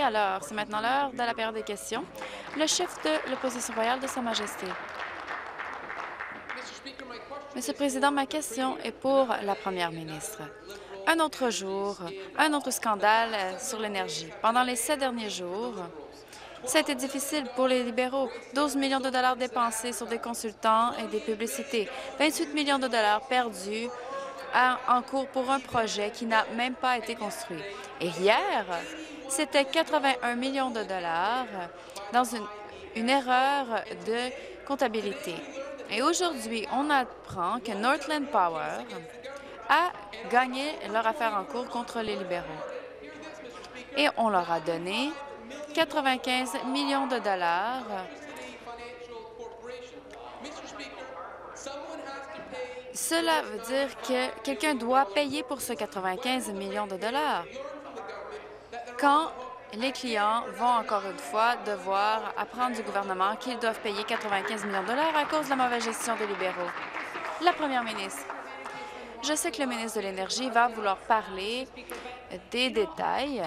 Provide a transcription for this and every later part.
Alors, c'est maintenant l'heure de la période des questions. Le chef de l'opposition royale de Sa Majesté. Monsieur le Président, ma question est pour la première ministre. Un autre jour, un autre scandale sur l'énergie. Pendant les sept derniers jours, ça a été difficile pour les libéraux. 12 millions de dollars dépensés sur des consultants et des publicités. 28 millions de dollars perdus en cours pour un projet qui n'a même pas été construit. Et hier, c'était 81 millions de dollars dans une, erreur de comptabilité. Et aujourd'hui, on apprend que Northland Power a gagné leur affaire en cours contre les libéraux. Et on leur a donné 95 millions de dollars Cela veut dire que quelqu'un doit payer pour ce 95 millions de dollars. Quand les clients vont encore une fois devoir apprendre du gouvernement qu'ils doivent payer 95 millions de dollars à cause de la mauvaise gestion des libéraux. La première ministre. Je sais que le ministre de l'Énergie va vouloir parler des détails,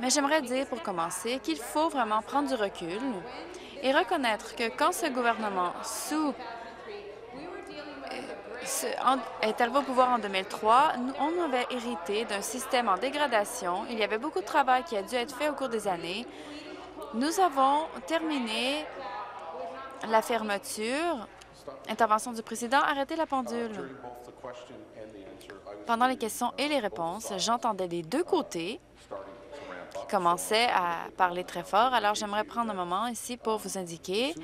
mais j'aimerais dire pour commencer qu'il faut vraiment prendre du recul et reconnaître que quand ce gouvernement sous est arrivé au pouvoir en 2003, on avait hérité d'un système en dégradation. Il y avait beaucoup de travail qui a dû être fait au cours des années. Nous avons terminé la fermeture. Intervention du président, arrêtez la pendule. Pendant les questions et les réponses, j'entendais des deux côtés qui commençaient à parler très fort. Alors, j'aimerais prendre un moment ici pour vous indiquer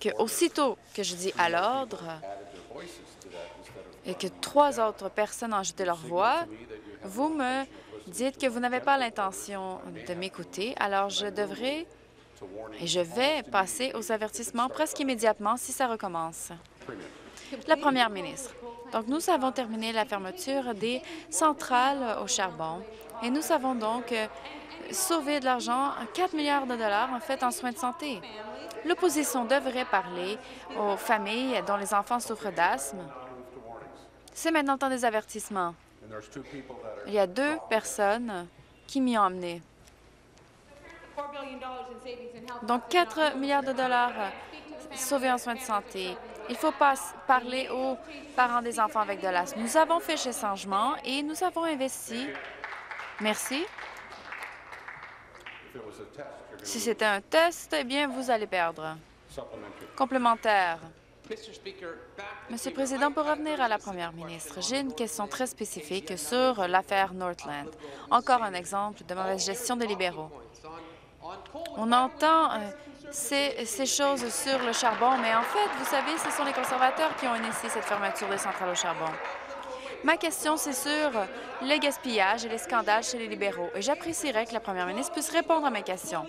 que aussitôt que je dis à l'ordre, et que trois autres personnes ont ajouté leur voix, vous me dites que vous n'avez pas l'intention de m'écouter, alors je devrais et je vais passer aux avertissements presque immédiatement si ça recommence. La première ministre. Donc, nous avons terminé la fermeture des centrales au charbon et nous avons donc sauvé de l'argent, 4 milliards de dollars en fait en soins de santé. L'opposition devrait parler aux familles dont les enfants souffrent d'asthme. C'est maintenant le temps des avertissements. Il y a deux personnes qui m'y ont amené. Donc, 4 milliards de dollars sauvés en soins de santé. Il faut pas parler aux parents des enfants avec de l'asthme. Nous avons fait ce changement et nous avons investi. Merci. Si c'était un test, eh bien, vous allez perdre. Complémentaire. Monsieur le Président, pour revenir à la première ministre, j'ai une question très spécifique sur l'affaire Northland. Encore un exemple de mauvaise gestion des libéraux. On entend euh, ces, ces, choses sur le charbon, mais en fait, vous savez, ce sont les conservateurs qui ont initié cette fermeture des centrales au charbon. Ma question, c'est sur le gaspillage et les scandales chez les libéraux. Et j'apprécierais que la première ministre puisse répondre à mes questions.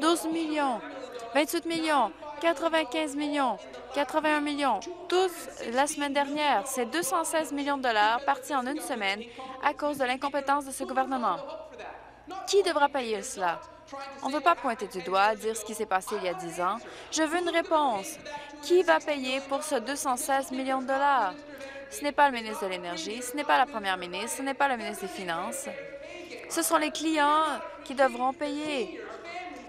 12 millions, 28 millions, 95 millions, 81 millions, tous la semaine dernière. C'est 216 millions de dollars partis en une semaine à cause de l'incompétence de ce gouvernement. Qui devra payer cela? On ne veut pas pointer du doigt, dire ce qui s'est passé il y a 10 ans. Je veux une réponse. Qui va payer pour ce 216 millions de dollars? Ce n'est pas le ministre de l'Énergie, ce n'est pas la première ministre, ce n'est pas le ministre des Finances. Ce sont les clients qui devront payer.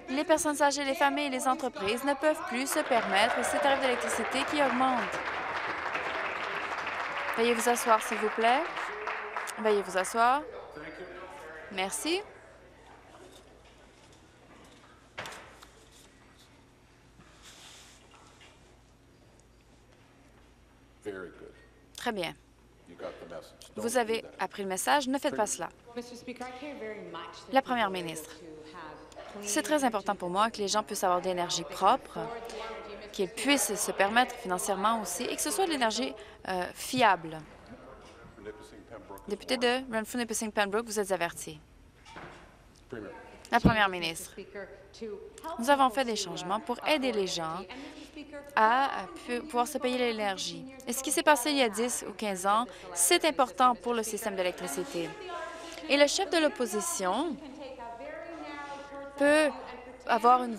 Les personnes âgées, les familles et les entreprises ne peuvent plus se permettre ces tarifs d'électricité qui augmentent. Veuillez vous asseoir, s'il vous plaît. Veuillez vous asseoir. Merci. Très bien. Vous avez appris le message. Ne faites pas cela. La première ministre, c'est très important pour moi que les gens puissent avoir de l'énergie propre, qu'ils puissent se permettre financièrement aussi et que ce soit de l'énergie euh, fiable. Député de Renfrew Nipissing Pembroke, vous êtes averti. La première ministre, nous avons fait des changements pour aider les gens à pouvoir se payer l'énergie. Et ce qui s'est passé il y a 10 ou 15 ans, c'est important pour le système d'électricité. Et le chef de l'opposition peut avoir une,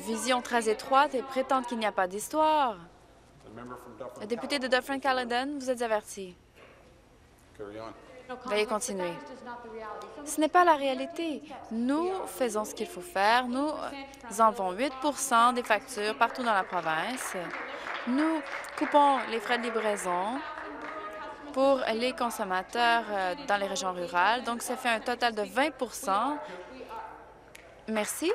vision très étroite et prétendre qu'il n'y a pas d'histoire. Le député de Dufferin-Caledon, vous êtes averti. Veuillez continuer. Ce n'est pas la réalité. Nous faisons ce qu'il faut faire. Nous enlevons 8% des factures partout dans la province. Nous coupons les frais de livraison pour les consommateurs euh, dans les régions rurales. Donc, ça fait un total de 20% Merci.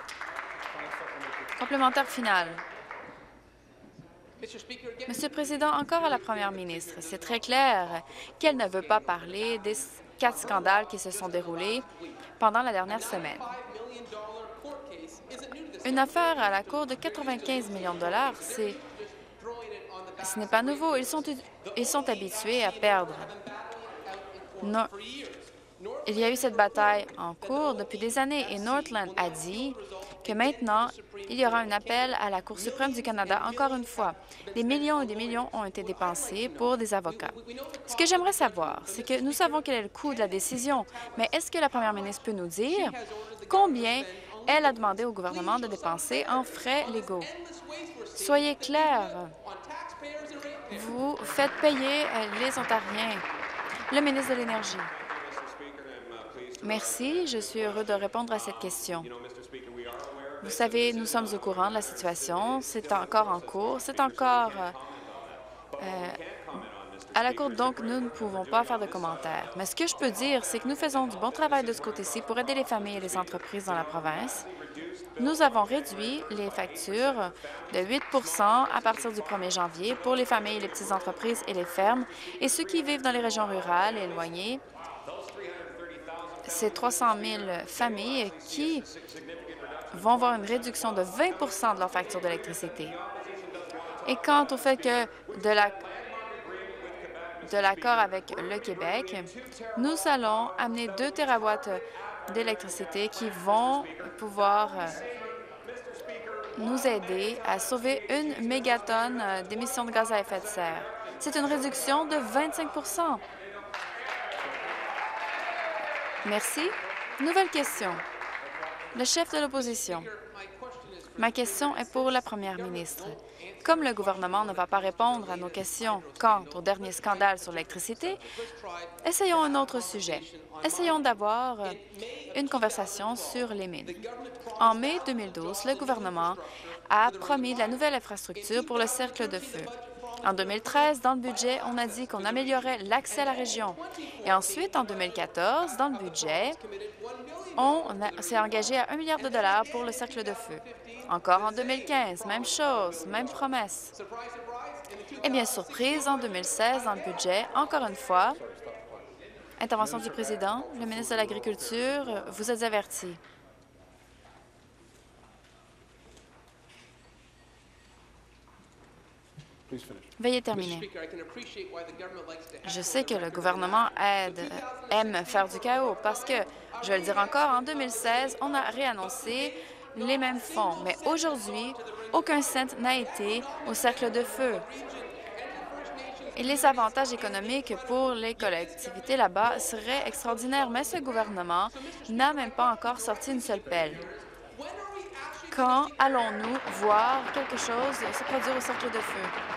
Complémentaire final. Monsieur le Président, encore à la Première ministre, c'est très clair qu'elle ne veut pas parler des quatre scandales qui se sont déroulés pendant la dernière semaine. Une affaire à la Cour de 95 millions de dollars, c'est ce n'est pas nouveau. Ils sont, ils sont habitués à perdre. Non. Il y a eu cette bataille en cours depuis des années et Northland a dit que maintenant, il y aura un appel à la Cour suprême du Canada encore une fois. Des millions et des millions ont été dépensés pour des avocats. Ce que j'aimerais savoir, c'est que nous savons quel est le coût de la décision, mais est-ce que la première ministre peut nous dire combien elle a demandé au gouvernement de dépenser en frais légaux? Soyez clairs vous faites payer euh, les Ontariens. Le ministre de l'Énergie. Merci. Je suis heureux de répondre à cette question. Vous savez, nous sommes au courant de la situation. C'est encore en cours. C'est encore euh, euh, à la Cour, donc nous ne pouvons pas faire de commentaires. Mais ce que je peux dire, c'est que nous faisons du bon travail de ce côté-ci pour aider les familles et les entreprises dans la province. Nous avons réduit les factures de 8% à partir du 1er janvier pour les familles, les petites entreprises et les fermes. Et ceux qui vivent dans les régions rurales et éloignées, c'est 300 000 familles qui vont voir une réduction de 20% de leur facture d'électricité. Et quant au fait que de la de l'accord avec le Québec, nous allons amener 2 terawatts d'électricité qui vont pouvoir euh, nous aider à sauver une mégatonne euh, d'émissions de gaz à effet de serre. C'est une réduction de 25% Merci. Nouvelle question. Le chef de l'opposition. Ma question est pour la première ministre. Comme le gouvernement ne va pas répondre à nos questions quant au dernier scandale sur l'électricité, essayons un autre sujet. Essayons d'avoir une conversation sur les mines. En mai 2012, le gouvernement a promis de la nouvelle infrastructure pour le cercle de feu. En 2013, dans le budget, on a dit qu'on améliorait l'accès à la région. Et ensuite, en 2014, dans le budget, on s'est engagé à 1 milliard de dollars pour le cercle de feu. Encore en 2015, même chose, même promesse. Et bien, surprise, en 2016, dans le budget, encore une fois, intervention du président, le ministre de l'Agriculture vous a averti. Veuillez terminer. Je sais que le gouvernement aide, aime faire du chaos parce que, je vais le dire encore, en 2016, on a réannoncé les mêmes fonds. Mais aujourd'hui, aucun cent n'a été au cercle de feu. Et les avantages économiques pour les collectivités là-bas seraient extraordinaires, mais ce gouvernement n'a même pas encore sorti une seule pelle. Quand allons-nous voir quelque chose se produire au cercle de feu?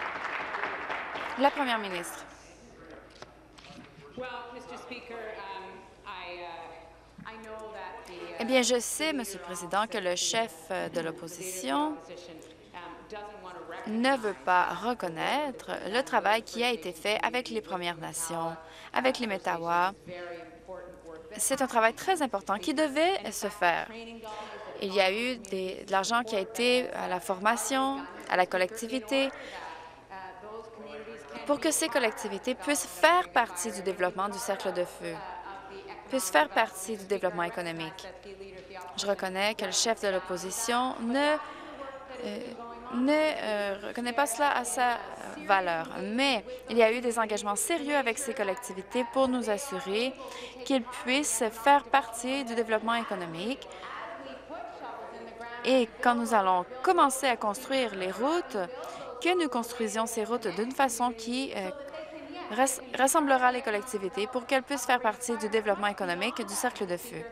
La première ministre. Eh bien, je sais, Monsieur le Président, que le chef euh, de l'opposition ne veut pas reconnaître le travail qui a été fait avec les Premières Nations, avec les Métawa. C'est un travail très important qui devait se faire. Il y a eu de l'argent qui a été à la formation, à la collectivité, pour que ces collectivités puissent faire partie du développement du cercle de feu puissent faire partie du développement économique. Je reconnais que le chef de l'opposition ne, euh, ne euh, reconnaît pas cela à sa valeur, mais il y a eu des engagements sérieux avec ces collectivités pour nous assurer qu'ils puissent faire partie du développement économique. Et quand nous allons commencer à construire les routes, que nous construisions ces routes d'une façon qui euh, rassemblera les collectivités pour qu'elles puissent faire partie du développement économique du cercle de feu.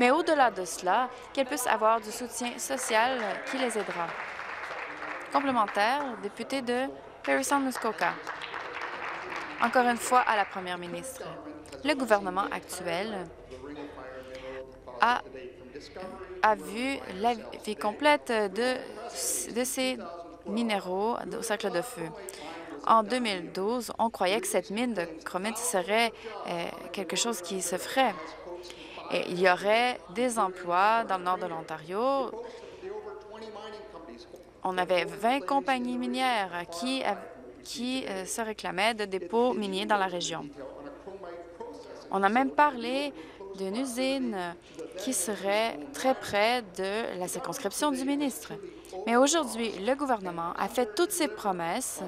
Mais au-delà de cela, qu'elles puissent avoir du soutien social qui les aidera. Complémentaire, député de Harrison-Muskoka. Encore une fois, à la première ministre, le gouvernement actuel a, a vu la vie complète de, de ces minéraux au cercle de feu. En 2012, on croyait que cette mine de chromite serait euh, quelque chose qui se ferait. Et il y aurait des emplois dans le nord de l'Ontario. On avait 20 compagnies minières qui, qui euh, se réclamaient de dépôts miniers dans la région. On a même parlé d'une usine qui serait très près de la circonscription du ministre. Mais aujourd'hui, le gouvernement a fait toutes ses promesses,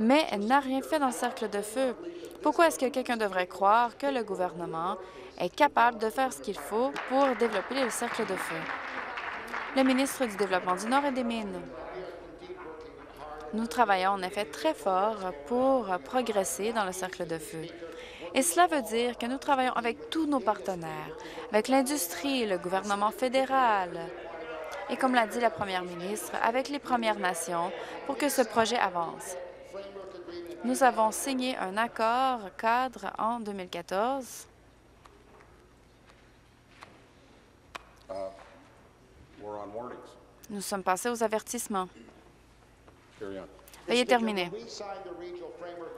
mais n'a rien fait dans le cercle de feu. Pourquoi est-ce que quelqu'un devrait croire que le gouvernement est capable de faire ce qu'il faut pour développer le cercle de feu? Le ministre du Développement du Nord et des Mines. Nous travaillons en effet très fort pour progresser dans le cercle de feu. Et cela veut dire que nous travaillons avec tous nos partenaires, avec l'industrie, le gouvernement fédéral, et comme l'a dit la première ministre, avec les Premières Nations pour que ce projet avance. Nous avons signé un accord cadre en 2014 Nous sommes passés aux avertissements. Veuillez terminer.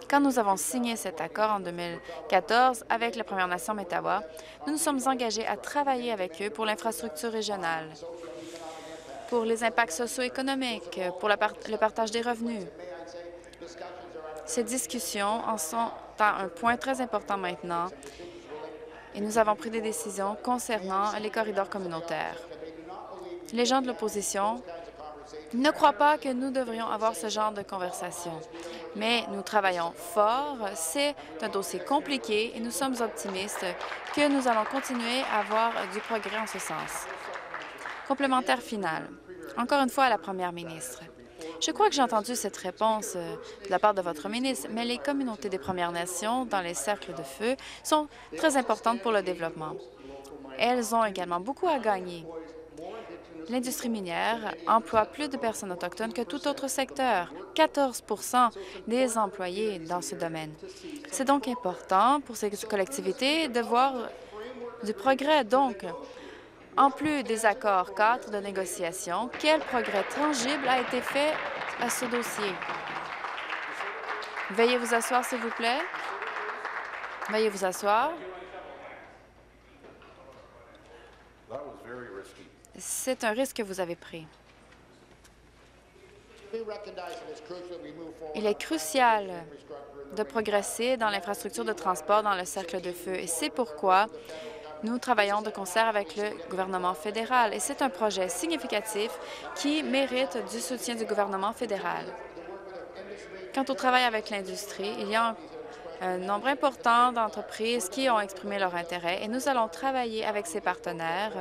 Quand nous avons signé cet accord en 2014 avec la Première Nation Métawa, nous nous sommes engagés à travailler avec eux pour l'infrastructure régionale, pour les impacts socio-économiques, pour le partage des revenus. Ces discussions en sont à un point très important maintenant et nous avons pris des décisions concernant les corridors communautaires. Les gens de l'opposition ne croient pas que nous devrions avoir ce genre de conversation, mais nous travaillons fort. C'est un dossier compliqué et nous sommes optimistes que nous allons continuer à avoir du progrès en ce sens. Complémentaire final. Encore une fois à la première ministre. Je crois que j'ai entendu cette réponse euh, de la part de votre ministre, mais les communautés des Premières Nations dans les cercles de feu sont très importantes pour le développement. Elles ont également beaucoup à gagner. L'industrie minière emploie plus de personnes autochtones que tout autre secteur, 14% des employés dans ce domaine. C'est donc important pour ces collectivités de voir du progrès. Donc, en plus des accords cadres de négociation, quel progrès tangible a été fait à ce dossier? Veuillez vous asseoir, s'il vous plaît. Veuillez vous asseoir. C'est un risque que vous avez pris. Il est crucial de progresser dans l'infrastructure de transport dans le cercle de feu et c'est pourquoi nous travaillons de concert avec le gouvernement fédéral et c'est un projet significatif qui mérite du soutien du gouvernement fédéral. Quant au travail avec l'industrie, il y a un nombre important d'entreprises qui ont exprimé leur intérêt et nous allons travailler avec ces partenaires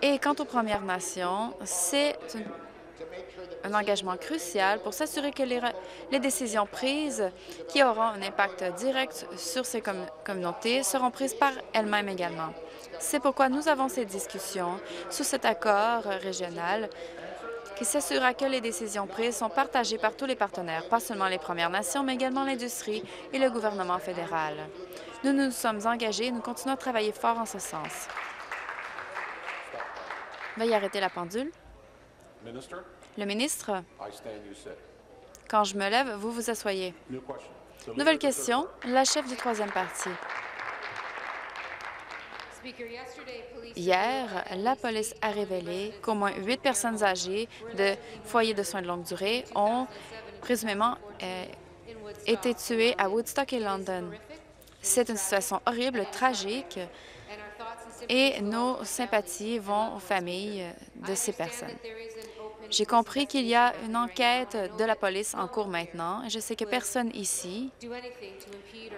et quant aux Premières Nations, c'est un engagement crucial pour s'assurer que les, décisions prises qui auront un impact direct sur ces communautés seront prises par elles-mêmes également. C'est pourquoi nous avons ces discussions sous cet accord régional qui s'assurera que les décisions prises sont partagées par tous les partenaires, pas seulement les Premières Nations, mais également l'industrie et le gouvernement fédéral. Nous nous sommes engagés et nous continuons à travailler fort en ce sens. Veuillez arrêter la pendule. Le ministre, quand je me lève, vous vous asseyez. Nouvelle question, la chef du troisième parti. Hier, la police a révélé qu'au moins huit personnes âgées de foyers de soins de longue durée ont présumément euh, été tuées à Woodstock et London. C'est une situation horrible, tragique, et nos sympathies vont aux familles de ces personnes. J'ai compris qu'il y a une enquête de la police en cours maintenant et je sais que personne ici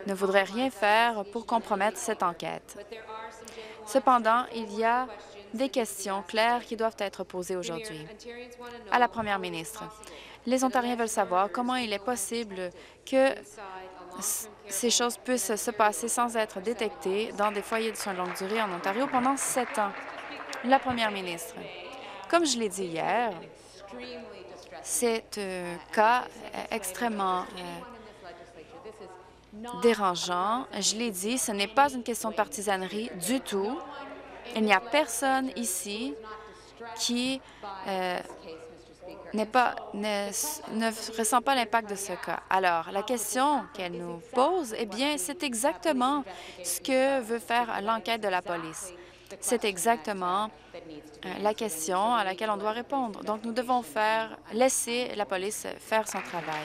ne voudrait rien faire pour compromettre cette enquête. Cependant, il y a des questions claires qui doivent être posées aujourd'hui. À la première ministre, les Ontariens veulent savoir comment il est possible que ces choses puissent se passer sans être détectées dans des foyers de soins de longue durée en Ontario pendant sept ans. La première ministre, comme je l'ai dit hier, c'est un cas extrêmement euh, dérangeant. Je l'ai dit, ce n'est pas une question de partisanerie du tout. Il n'y a personne ici qui euh, pas, ne, ne, ressent pas l'impact de ce cas. Alors, la question qu'elle nous pose, eh bien, c'est exactement ce que veut faire l'enquête de la police. C'est exactement euh, la question à laquelle on doit répondre. Donc, nous devons faire laisser la police faire son travail.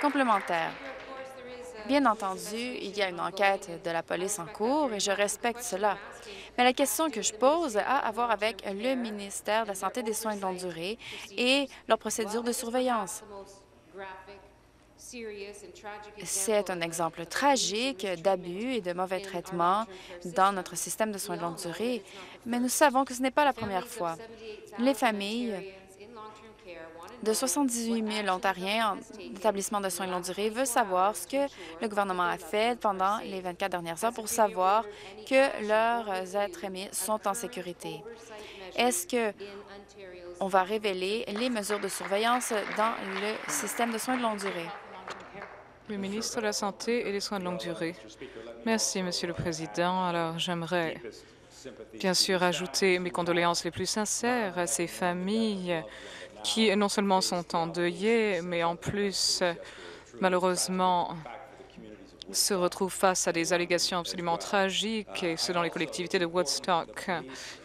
Complémentaire. Bien entendu, il y a une enquête de la police en cours et je respecte cela. Mais la question que je pose a à voir avec le ministère de la Santé des Soins de longue durée et leur procédure de surveillance. C'est un exemple tragique d'abus et de mauvais traitement dans notre système de soins de longue durée, mais nous savons que ce n'est pas la première fois. Les familles de 78 000 Ontariens en établissement de soins de longue durée veut savoir ce que le gouvernement a fait pendant les 24 dernières heures pour savoir que leurs êtres aimés sont en sécurité. Est-ce que on va révéler les mesures de surveillance dans le système de soins de longue durée? Le ministre de la Santé et des Soins de longue durée. Merci, Monsieur le Président. Alors, j'aimerais bien sûr ajouter mes condoléances les plus sincères à ces familles qui non seulement sont endeuillés, mais en plus, malheureusement, se retrouvent face à des allégations absolument tragiques, dans les collectivités de Woodstock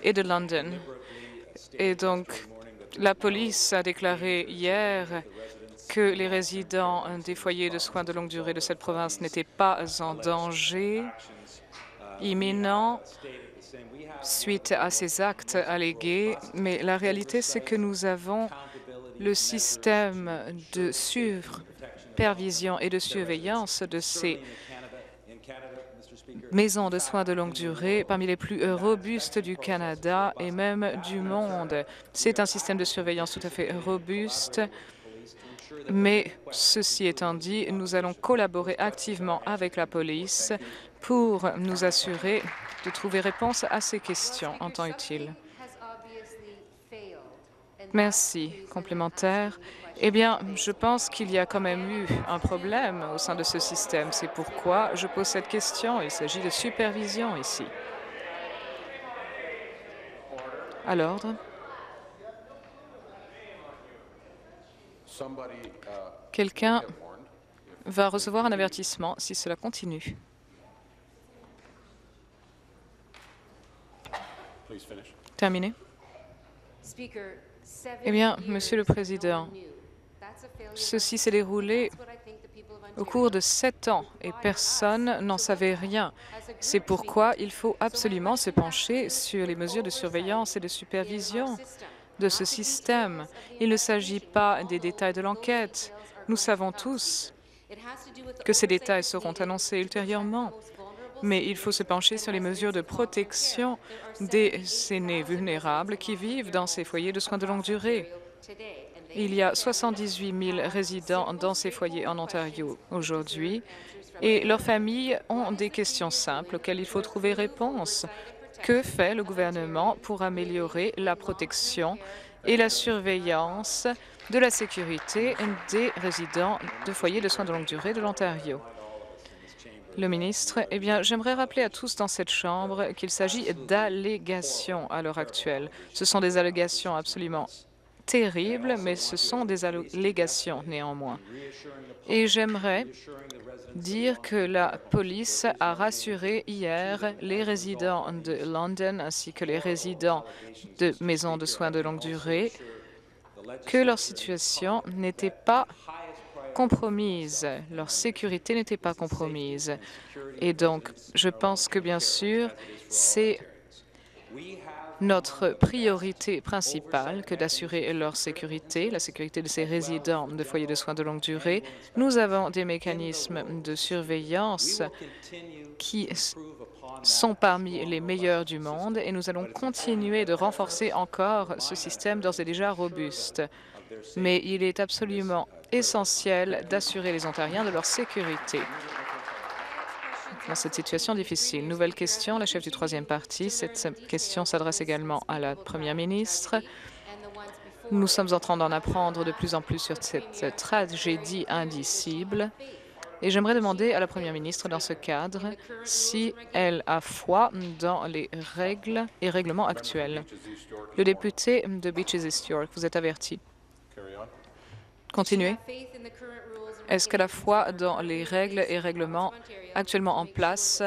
et de London. Et donc, la police a déclaré hier que les résidents des foyers de soins de longue durée de cette province n'étaient pas en danger imminent suite à ces actes allégués, mais la réalité, c'est que nous avons le système de supervision et de surveillance de ces maisons de soins de longue durée parmi les plus robustes du Canada et même du monde. C'est un système de surveillance tout à fait robuste, mais ceci étant dit, nous allons collaborer activement avec la police pour nous assurer de trouver réponse à ces questions en temps utile. Merci. Complémentaire. Eh bien, je pense qu'il y a quand même eu un problème au sein de ce système. C'est pourquoi je pose cette question. Il s'agit de supervision ici. À l'ordre. Quelqu'un va recevoir un avertissement si cela continue. Terminé. Eh bien, Monsieur le Président, ceci s'est déroulé au cours de sept ans et personne n'en savait rien. C'est pourquoi il faut absolument se pencher sur les mesures de surveillance et de supervision de ce système. Il ne s'agit pas des détails de l'enquête. Nous savons tous que ces détails seront annoncés ultérieurement mais il faut se pencher sur les mesures de protection des aînés vulnérables qui vivent dans ces foyers de soins de longue durée. Il y a 78 000 résidents dans ces foyers en Ontario aujourd'hui et leurs familles ont des questions simples auxquelles il faut trouver réponse. Que fait le gouvernement pour améliorer la protection et la surveillance de la sécurité des résidents de foyers de soins de longue durée de l'Ontario? Le ministre, eh bien, j'aimerais rappeler à tous dans cette Chambre qu'il s'agit d'allégations à l'heure actuelle. Ce sont des allégations absolument terribles, mais ce sont des allégations néanmoins. Et j'aimerais dire que la police a rassuré hier les résidents de London ainsi que les résidents de maisons de soins de longue durée que leur situation n'était pas compromise. Leur sécurité n'était pas compromise. Et donc, je pense que, bien sûr, c'est notre priorité principale que d'assurer leur sécurité, la sécurité de ces résidents de foyers de soins de longue durée. Nous avons des mécanismes de surveillance qui sont parmi les meilleurs du monde et nous allons continuer de renforcer encore ce système d'ores et déjà robuste. Mais il est absolument essentiel d'assurer les Ontariens de leur sécurité dans cette situation difficile. Nouvelle question, la chef du troisième parti. Cette question s'adresse également à la première ministre. Nous sommes en train d'en apprendre de plus en plus sur cette tragédie indicible Et j'aimerais demander à la Première ministre, dans ce cadre, si elle a foi dans les règles et règlements actuels. Le député de Beaches East York, vous êtes averti. Continuez. Est-ce qu'elle a foi dans les règles et règlements actuellement en place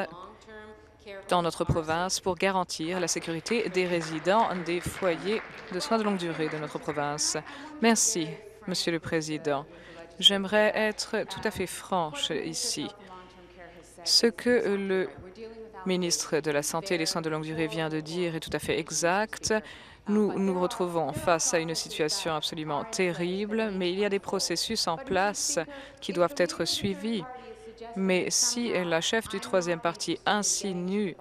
dans notre province pour garantir la sécurité des résidents des foyers de soins de longue durée de notre province? Merci, Monsieur le Président. J'aimerais être tout à fait franche ici. Ce que le ministre de la Santé et des Soins de longue durée vient de dire est tout à fait exact. Nous nous retrouvons face à une situation absolument terrible, mais il y a des processus en place qui doivent être suivis. Mais si la chef du troisième parti insinue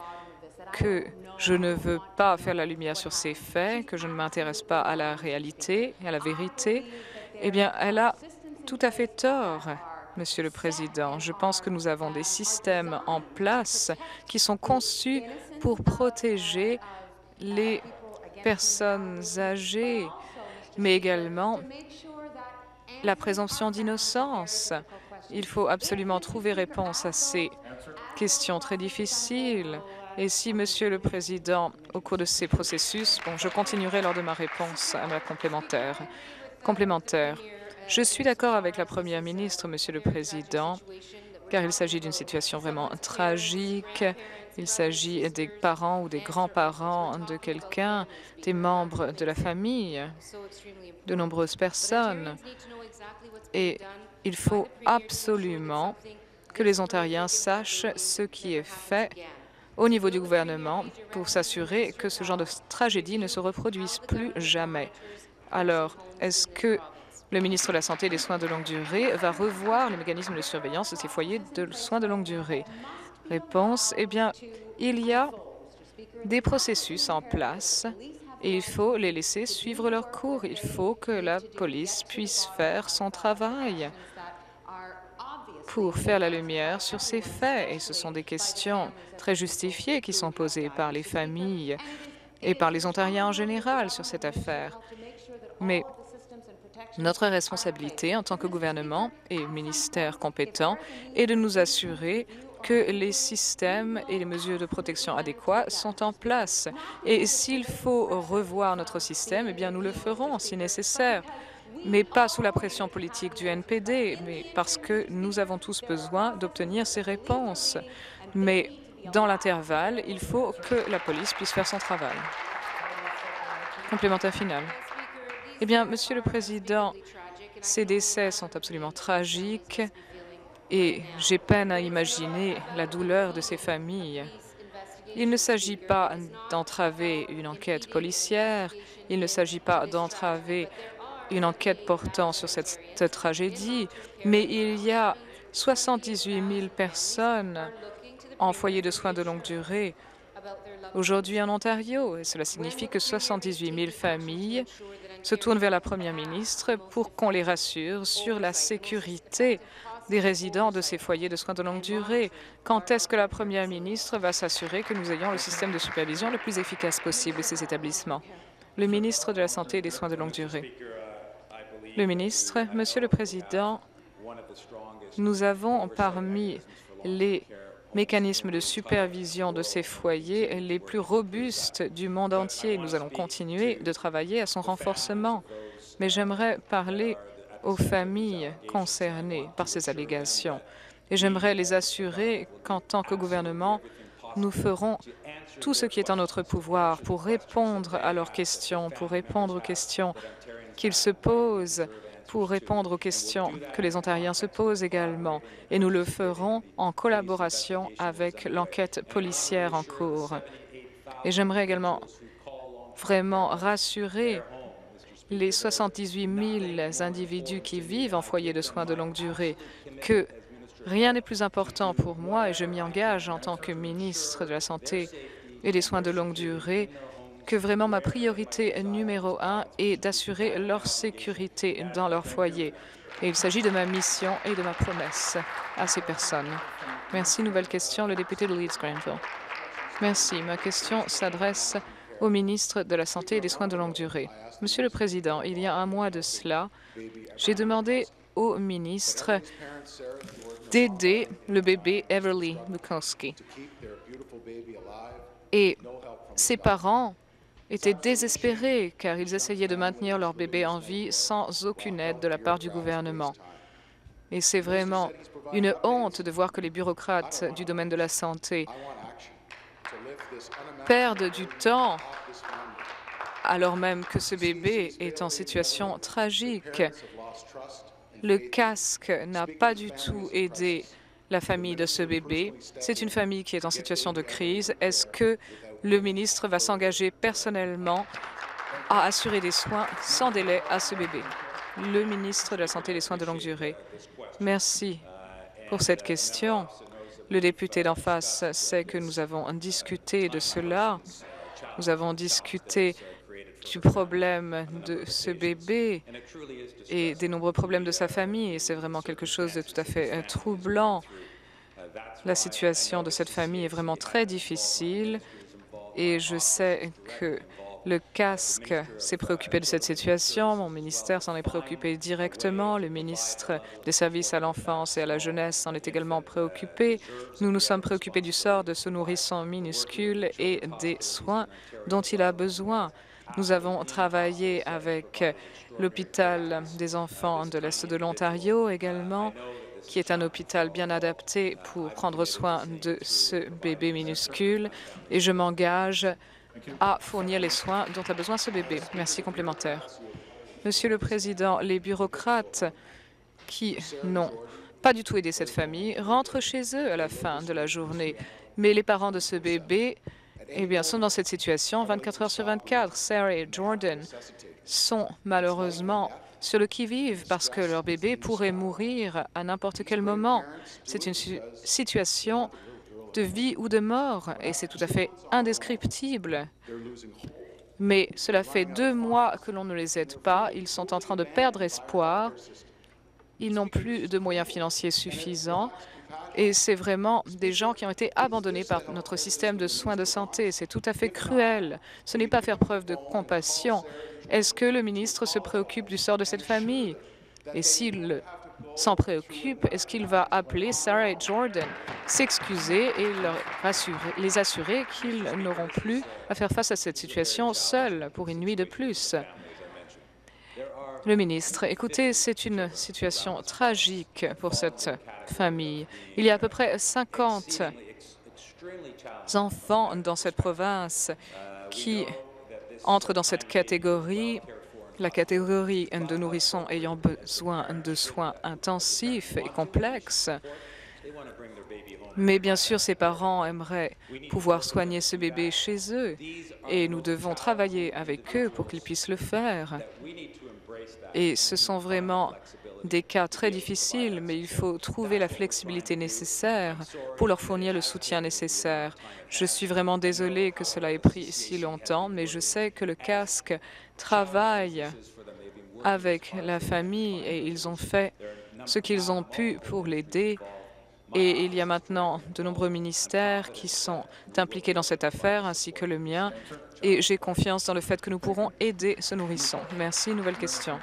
que je ne veux pas faire la lumière sur ces faits, que je ne m'intéresse pas à la réalité à la vérité, eh bien, elle a tout à fait tort, Monsieur le Président. Je pense que nous avons des systèmes en place qui sont conçus pour protéger les personnes âgées, mais également la présomption d'innocence. Il faut absolument trouver réponse à ces questions très difficiles. Et si, Monsieur le Président, au cours de ces processus, bon, je continuerai lors de ma réponse à ma complémentaire. Complémentaire. Je suis d'accord avec la Première ministre, Monsieur le Président, car il s'agit d'une situation vraiment tragique. Il s'agit des parents ou des grands-parents de quelqu'un, des membres de la famille, de nombreuses personnes. Et il faut absolument que les Ontariens sachent ce qui est fait au niveau du gouvernement pour s'assurer que ce genre de tragédie ne se reproduise plus jamais. Alors, est-ce que le ministre de la Santé et des Soins de longue durée va revoir les mécanismes de surveillance de ces foyers de soins de longue durée. Réponse, eh bien, il y a des processus en place et il faut les laisser suivre leur cours. Il faut que la police puisse faire son travail pour faire la lumière sur ces faits. Et ce sont des questions très justifiées qui sont posées par les familles et par les Ontariens en général sur cette affaire. Mais notre responsabilité en tant que gouvernement et ministère compétent est de nous assurer que les systèmes et les mesures de protection adéquats sont en place. Et s'il faut revoir notre système, eh bien, nous le ferons si nécessaire, mais pas sous la pression politique du NPD, mais parce que nous avons tous besoin d'obtenir ces réponses. Mais dans l'intervalle, il faut que la police puisse faire son travail. Complémentaire final. Eh bien, Monsieur le Président, ces décès sont absolument tragiques et j'ai peine à imaginer la douleur de ces familles. Il ne s'agit pas d'entraver une enquête policière, il ne s'agit pas d'entraver une enquête portant sur cette, tragédie, mais il y a 78 000 personnes en foyer de soins de longue durée aujourd'hui en Ontario, et cela signifie que 78 000 familles se tournent vers la Première ministre pour qu'on les rassure sur la sécurité des résidents de ces foyers de soins de longue durée. Quand est-ce que la Première ministre va s'assurer que nous ayons le système de supervision le plus efficace possible de ces établissements? Le ministre de la Santé et des Soins de longue durée. Le ministre, Monsieur le Président, nous avons parmi les mécanismes de supervision de ces foyers les plus robustes du monde entier. Nous allons continuer de travailler à son renforcement. Mais j'aimerais parler aux familles concernées par ces allégations. Et j'aimerais les assurer qu'en tant que gouvernement, nous ferons tout ce qui est en notre pouvoir pour répondre à leurs questions, pour répondre aux questions qu'ils se posent pour répondre aux questions que les Ontariens se posent également, et nous le ferons en collaboration avec l'enquête policière en cours. Et j'aimerais également vraiment rassurer les 78 000 individus qui vivent en foyer de soins de longue durée que rien n'est plus important pour moi, et je m'y engage en tant que ministre de la Santé et des soins de longue durée, que vraiment ma priorité numéro un est d'assurer leur sécurité dans leur foyer. Et il s'agit de ma mission et de ma promesse à ces personnes. Merci. Nouvelle question, le député de Leeds-Granville. Merci. Ma question s'adresse au ministre de la Santé et des Soins de longue durée. Monsieur le Président, il y a un mois de cela, j'ai demandé au ministre d'aider le bébé Everly Bukowski. Et ses parents étaient désespérés car ils essayaient de maintenir leur bébé en vie sans aucune aide de la part du gouvernement. Et c'est vraiment une honte de voir que les bureaucrates du domaine de la santé perdent du temps alors même que ce bébé est en situation tragique. Le casque n'a pas du tout aidé la famille de ce bébé. C'est une famille qui est en situation de crise. Est-ce que le ministre va s'engager personnellement à assurer des soins sans délai à ce bébé? Le ministre de la Santé et des Soins de longue durée. Merci pour cette question. Le député d'en face sait que nous avons discuté de cela. Nous avons discuté du problème de ce bébé et des nombreux problèmes de sa famille. C'est vraiment quelque chose de tout à fait euh, troublant. La situation de cette famille est vraiment très difficile et je sais que le casque s'est préoccupé de cette situation. Mon ministère s'en est préoccupé directement. Le ministre des Services à l'enfance et à la jeunesse s'en est également préoccupé. Nous nous sommes préoccupés du sort de ce nourrisson minuscule et des soins dont il a besoin. Nous avons travaillé avec l'hôpital des enfants de l'Est de l'Ontario également, qui est un hôpital bien adapté pour prendre soin de ce bébé minuscule. Et je m'engage à fournir les soins dont a besoin ce bébé. Merci complémentaire. Monsieur le Président, les bureaucrates qui n'ont pas du tout aidé cette famille rentrent chez eux à la fin de la journée. Mais les parents de ce bébé eh bien, sont dans cette situation 24 heures sur 24. Sarah et Jordan sont malheureusement sur le qui-vive parce que leur bébé pourrait mourir à n'importe quel moment. C'est une situation de vie ou de mort, et c'est tout à fait indescriptible. Mais cela fait deux mois que l'on ne les aide pas. Ils sont en train de perdre espoir. Ils n'ont plus de moyens financiers suffisants. Et c'est vraiment des gens qui ont été abandonnés par notre système de soins de santé. C'est tout à fait cruel. Ce n'est pas faire preuve de compassion. Est-ce que le ministre se préoccupe du sort de cette famille? Et s'il s'en préoccupe, est-ce qu'il va appeler Sarah et Jordan, s'excuser et les assurer qu'ils n'auront plus à faire face à cette situation seuls pour une nuit de plus? Le ministre, écoutez, c'est une situation tragique pour cette famille. Il y a à peu près 50 enfants dans cette province qui entrent dans cette catégorie la catégorie de nourrissons ayant besoin de soins intensifs et complexes. Mais bien sûr, ces parents aimeraient pouvoir soigner ce bébé chez eux et nous devons travailler avec eux pour qu'ils puissent le faire. Et ce sont vraiment des cas très difficiles, mais il faut trouver la flexibilité nécessaire pour leur fournir le soutien nécessaire. Je suis vraiment désolée que cela ait pris si longtemps, mais je sais que le casque travaille avec la famille et ils ont fait ce qu'ils ont pu pour l'aider. Et il y a maintenant de nombreux ministères qui sont impliqués dans cette affaire, ainsi que le mien. Et j'ai confiance dans le fait que nous pourrons aider ce nourrisson. Merci. Nouvelle question.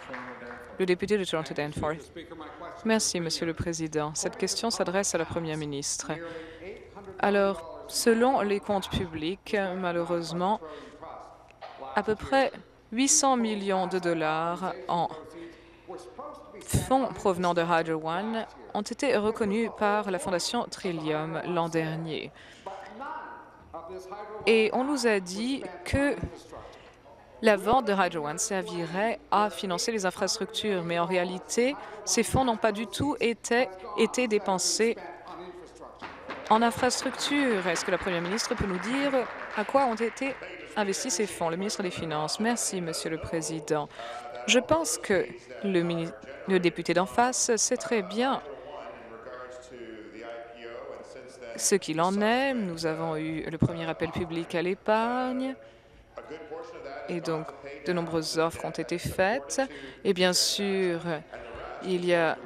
Le député de Toronto Danforth. Merci, Monsieur le Président. Cette question s'adresse à la Première ministre. Alors, selon les comptes publics, malheureusement, à peu près 800 millions de dollars en fonds provenant de Hydro One ont été reconnus par la Fondation Trillium l'an dernier. Et on nous a dit que la vente de Hydro One servirait à financer les infrastructures, mais en réalité, ces fonds n'ont pas du tout été, été dépensés en infrastructures. Est-ce que la Première ministre peut nous dire à quoi ont été investis ces fonds? Le ministre des Finances. Merci, Monsieur le Président. Je pense que le, député d'en face sait très bien ce qu'il en est. Nous avons eu le premier appel public à l'épargne et donc de nombreuses offres ont été faites. Et bien sûr, il y a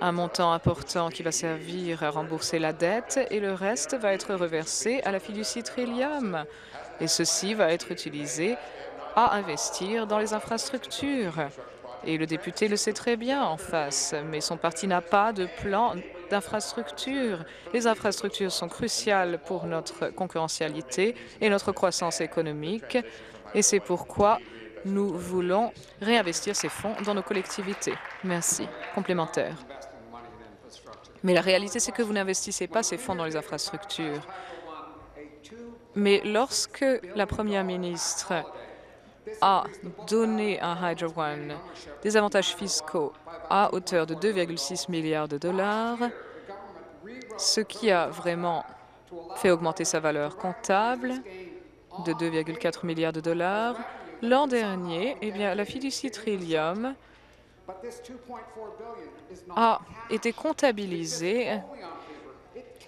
un montant important qui va servir à rembourser la dette et le reste va être reversé à la fiducie Trillium. Et ceci va être utilisé à investir dans les infrastructures. Et le député le sait très bien en face, mais son parti n'a pas de plan d'infrastructures. Les infrastructures sont cruciales pour notre concurrentialité et notre croissance économique, et c'est pourquoi nous voulons réinvestir ces fonds dans nos collectivités. Merci. Complémentaire. Mais la réalité, c'est que vous n'investissez pas ces fonds dans les infrastructures. Mais lorsque la Première ministre a donné à Hydro One des avantages fiscaux à hauteur de 2,6 milliards de dollars, ce qui a vraiment fait augmenter sa valeur comptable de 2,4 milliards de dollars. L'an dernier, eh bien, la fiducie Trillium a été comptabilisée,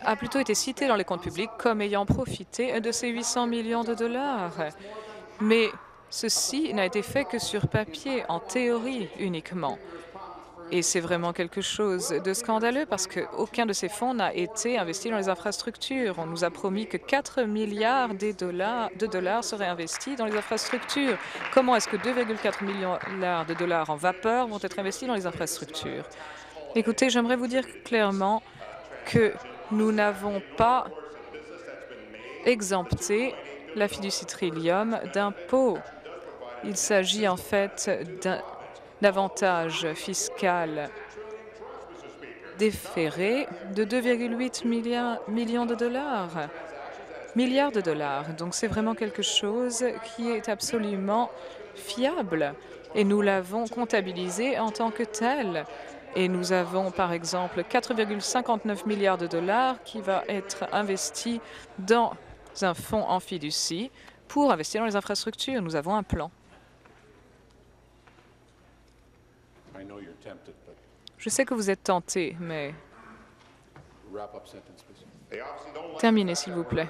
a plutôt été citée dans les comptes publics comme ayant profité de ces 800 millions de dollars. Mais ceci n'a été fait que sur papier, en théorie uniquement. Et c'est vraiment quelque chose de scandaleux parce qu'aucun de ces fonds n'a été investi dans les infrastructures. On nous a promis que 4 milliards de dollars, seraient investis dans les infrastructures. Comment est-ce que 2,4 milliards de dollars en vapeur vont être investis dans les infrastructures? Écoutez, j'aimerais vous dire clairement que nous n'avons pas exempté la fiducie Trillium d'impôts. Il s'agit en fait d'un d'avantage fiscal déféré de 2,8 millions de dollars. Milliards de dollars. Donc c'est vraiment quelque chose qui est absolument fiable et nous l'avons comptabilisé en tant que tel. Et nous avons, par exemple, 4,59 milliards de dollars qui va être investi dans un fonds en fiducie pour investir dans les infrastructures. Nous avons un plan. Je sais que vous êtes tenté, mais... Terminez, s'il vous plaît.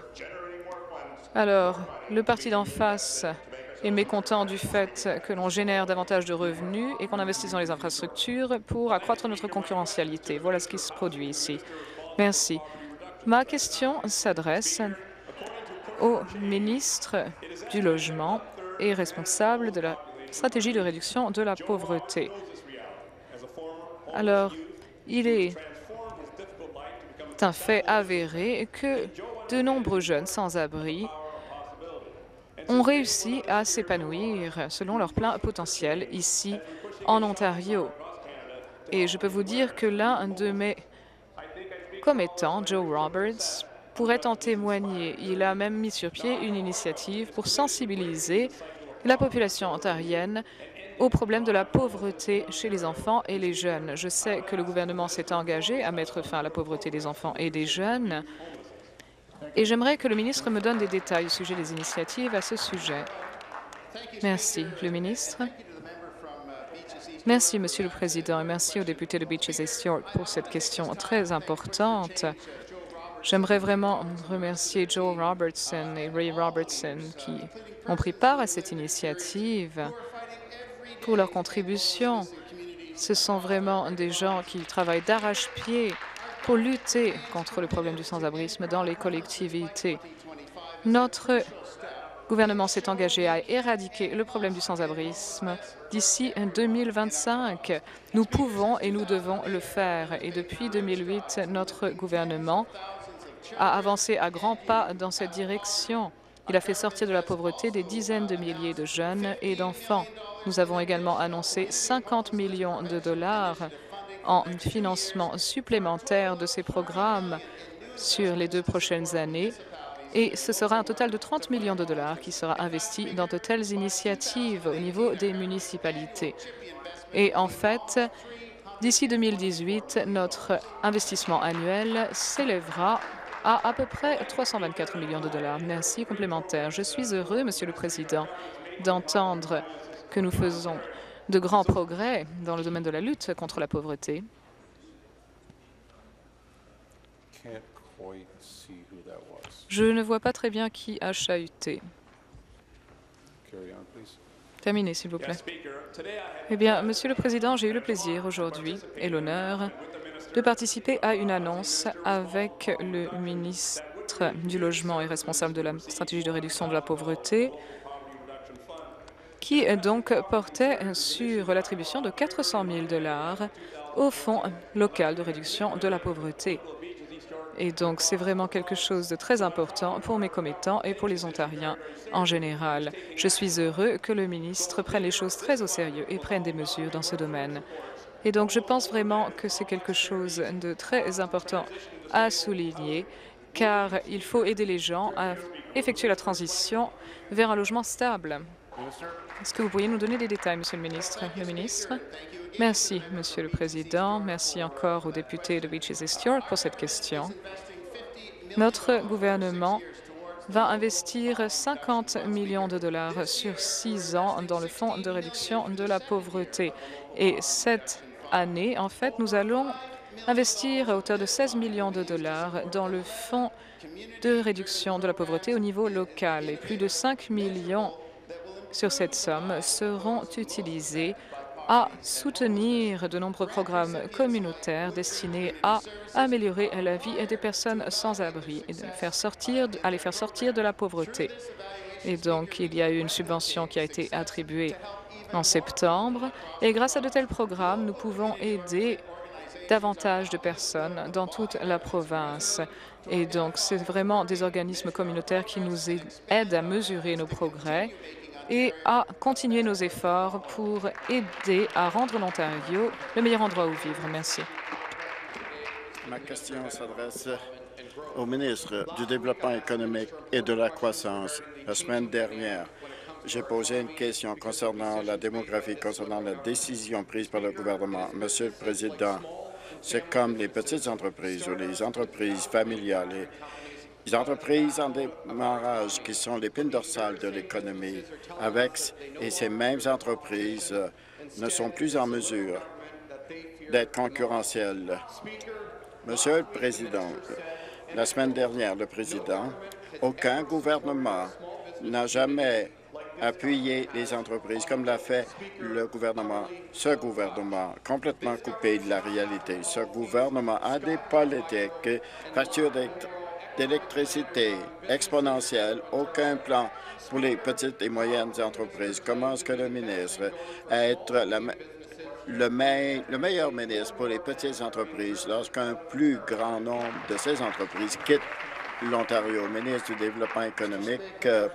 Alors, le parti d'en face est mécontent du fait que l'on génère davantage de revenus et qu'on investisse dans les infrastructures pour accroître notre concurrentialité. Voilà ce qui se produit ici. Merci. Ma question s'adresse au ministre du Logement et responsable de la stratégie de réduction de la pauvreté. Alors, il est un fait avéré que de nombreux jeunes sans-abri ont réussi à s'épanouir selon leur plein potentiel ici en Ontario. Et je peux vous dire que l'un de mes commettants, Joe Roberts, pourrait en témoigner. Il a même mis sur pied une initiative pour sensibiliser la population ontarienne au problème de la pauvreté chez les enfants et les jeunes. Je sais que le gouvernement s'est engagé à mettre fin à la pauvreté des enfants et des jeunes, et j'aimerais que le ministre me donne des détails au sujet des initiatives à ce sujet. Merci. Le ministre. Merci, Monsieur le Président, et merci au député de Beaches East York pour cette question très importante. J'aimerais vraiment remercier Joe Robertson et Ray Robertson qui ont pris part à cette initiative pour leur contribution. Ce sont vraiment des gens qui travaillent d'arrache-pied pour lutter contre le problème du sans-abrisme dans les collectivités. Notre gouvernement s'est engagé à éradiquer le problème du sans-abrisme d'ici 2025. Nous pouvons et nous devons le faire. Et depuis 2008, notre gouvernement a avancé à grands pas dans cette direction. Il a fait sortir de la pauvreté des dizaines de milliers de jeunes et d'enfants. Nous avons également annoncé 50 millions de dollars en financement supplémentaire de ces programmes sur les deux prochaines années. Et ce sera un total de 30 millions de dollars qui sera investi dans de telles initiatives au niveau des municipalités. Et en fait, d'ici 2018, notre investissement annuel s'élèvera à à peu près 324 millions de dollars. Merci, complémentaire. Je suis heureux, Monsieur le Président, d'entendre que nous faisons de grands progrès dans le domaine de la lutte contre la pauvreté. Je ne vois pas très bien qui a chahuté. Terminez, s'il vous plaît. Eh bien, Monsieur le Président, j'ai eu le plaisir aujourd'hui et l'honneur de participer à une annonce avec le ministre du Logement et responsable de la stratégie de réduction de la pauvreté, qui donc portait sur l'attribution de 400 000 dollars au Fonds local de réduction de la pauvreté. Et donc, c'est vraiment quelque chose de très important pour mes commettants et pour les Ontariens en général. Je suis heureux que le ministre prenne les choses très au sérieux et prenne des mesures dans ce domaine. Et donc, je pense vraiment que c'est quelque chose de très important à souligner, car il faut aider les gens à effectuer la transition vers un logement stable. Est-ce que vous pourriez nous donner des détails, Monsieur le ministre? Le ministre? Merci, Monsieur le Président. Merci encore aux députés de Beaches East York pour cette question. Notre gouvernement va investir 50 millions de dollars sur six ans dans le Fonds de réduction de la pauvreté. Et cette année, en fait, nous allons investir à hauteur de 16 millions de dollars dans le Fonds de réduction de la pauvreté au niveau local. Et plus de 5 millions sur cette somme seront utilisés à soutenir de nombreux programmes communautaires destinés à améliorer la vie des personnes sans abri et à les faire sortir de la pauvreté. Et donc, il y a eu une subvention qui a été attribuée en septembre. Et grâce à de tels programmes, nous pouvons aider davantage de personnes dans toute la province. Et donc, c'est vraiment des organismes communautaires qui nous aident à mesurer nos progrès et à continuer nos efforts pour aider à rendre l'Ontario le meilleur endroit où vivre. Merci. Ma question s'adresse au ministre du Développement économique et de la croissance. La semaine dernière, j'ai posé une question concernant la démographie, concernant la décision prise par le gouvernement. Monsieur le Président, c'est comme les petites entreprises ou les entreprises familiales les entreprises en démarrage qui sont l'épine dorsale de l'économie avec et ces mêmes entreprises euh, ne sont plus en mesure d'être concurrentielles. Monsieur le Président, la semaine dernière, le Président, aucun gouvernement n'a jamais appuyé les entreprises comme l'a fait le gouvernement. Ce gouvernement, complètement coupé de la réalité, ce gouvernement a des politiques, factures d'électricité exponentielle, aucun plan pour les petites et moyennes entreprises. Comment est-ce que le ministre être le, meilleur ministre pour les petites entreprises lorsqu'un plus grand nombre de ces entreprises quittent l'Ontario? Ministre du Développement économique, euh,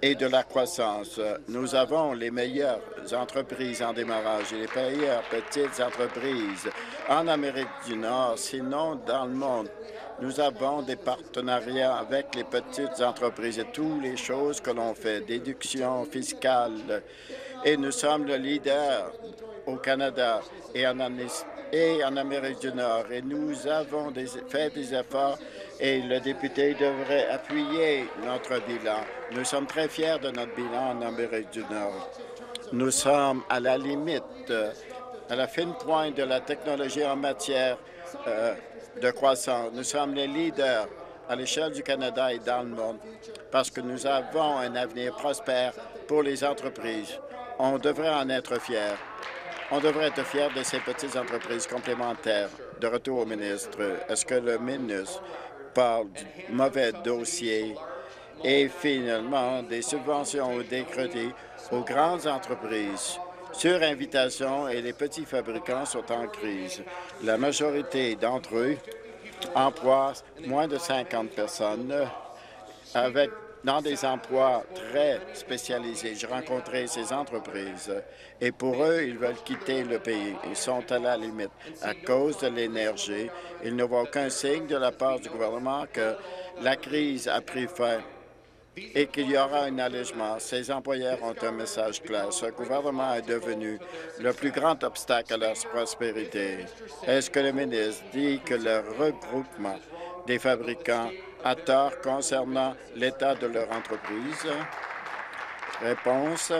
et de la croissance. Nous avons les meilleures entreprises en démarrage et les meilleures petites entreprises en Amérique du Nord, sinon dans le monde. Nous avons des partenariats avec les petites entreprises et toutes les choses que l'on fait, déduction fiscale, et nous sommes le leader au Canada et en, et en Amérique du Nord. Et nous avons fait des efforts et le député devrait appuyer notre bilan. Nous sommes très fiers de notre bilan en Amérique du Nord. Nous sommes à la limite, à la fine pointe de la technologie en matière euh, de croissance. Nous sommes les leaders à l'échelle du Canada et dans le monde parce que nous avons un avenir prospère pour les entreprises. On devrait en être fiers. On devrait être fiers de ces petites entreprises complémentaires. De retour au ministre, est-ce que le ministre parle du mauvais dossier et finalement des subventions ou des crédits aux grandes entreprises sur invitation et les petits fabricants sont en crise? La majorité d'entre eux emploient moins de 50 personnes avec dans des emplois très spécialisés. J'ai rencontré ces entreprises et pour eux, ils veulent quitter le pays. Ils sont à la limite à cause de l'énergie. Ils ne voient aucun signe de la part du gouvernement que la crise a pris fin et qu'il y aura un allègement. Ces employeurs ont un message clair. Ce gouvernement est devenu le plus grand obstacle à leur prospérité. Est-ce que le ministre dit que le regroupement des fabricants a tort concernant l'état de leur entreprise? Réponse.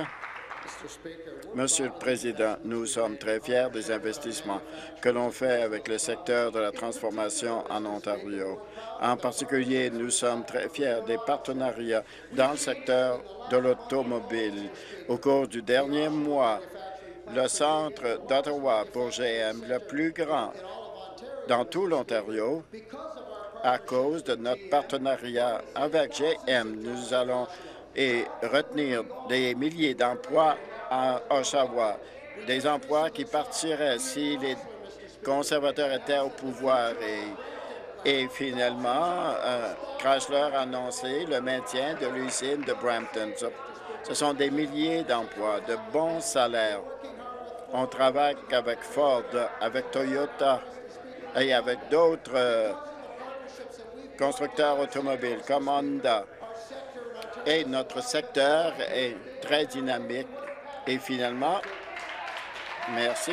Monsieur le Président, nous sommes très fiers des investissements que l'on fait avec le secteur de la transformation en Ontario. En particulier, nous sommes très fiers des partenariats dans le secteur de l'automobile. Au cours du dernier mois, le centre d'Ottawa pour GM, le plus grand dans tout l'Ontario, à cause de notre partenariat avec GM. Nous allons et retenir des milliers d'emplois à Oshawa des emplois qui partiraient si les conservateurs étaient au pouvoir. Et, finalement, euh, Chrysler a annoncé le maintien de l'usine de Brampton. Ce sont des milliers d'emplois, de bons salaires. On travaille avec Ford, avec Toyota et avec d'autres euh, constructeurs automobiles comme. Et notre secteur est très dynamique. Et finalement, merci.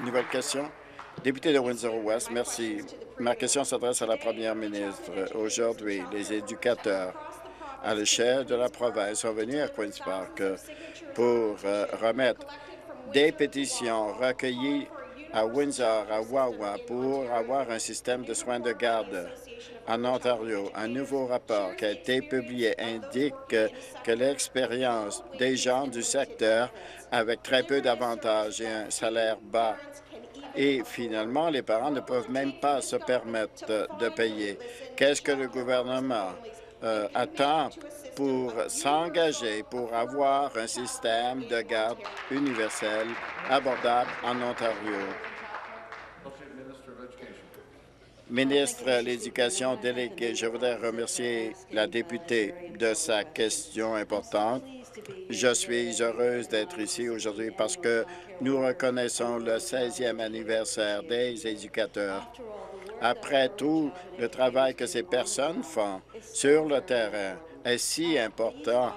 Nouvelle question. Député de Windsor-West, merci. Ma question s'adresse à la première ministre. Aujourd'hui, les éducateurs à l'échelle de la province sont venus à Queen's Park pour euh, remettre des pétitions recueillies à Windsor, à Wawa, pour avoir un système de soins de garde en Ontario. Un nouveau rapport qui a été publié indique que l'expérience des gens du secteur avec très peu d'avantages et un salaire bas et finalement, les parents ne peuvent même pas se permettre de payer. Qu'est-ce que le gouvernement euh, attend pour s'engager pour avoir un système de garde universel abordable en Ontario. Ministre de l'Éducation délégué, je voudrais remercier la députée de sa question importante. Je suis heureuse d'être ici aujourd'hui parce que nous reconnaissons le 16e anniversaire des éducateurs. Après tout, le travail que ces personnes font sur le terrain est si important.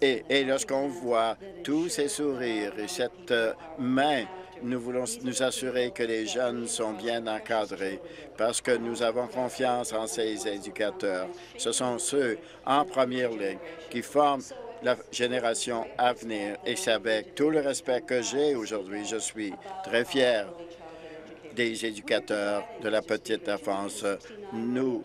Et, et lorsqu'on voit tous ces sourires et cette main, nous voulons nous assurer que les jeunes sont bien encadrés parce que nous avons confiance en ces éducateurs. Ce sont ceux en première ligne qui forment la génération à venir. Et c'est avec tout le respect que j'ai aujourd'hui, je suis très fier des éducateurs de la petite enfance. Nous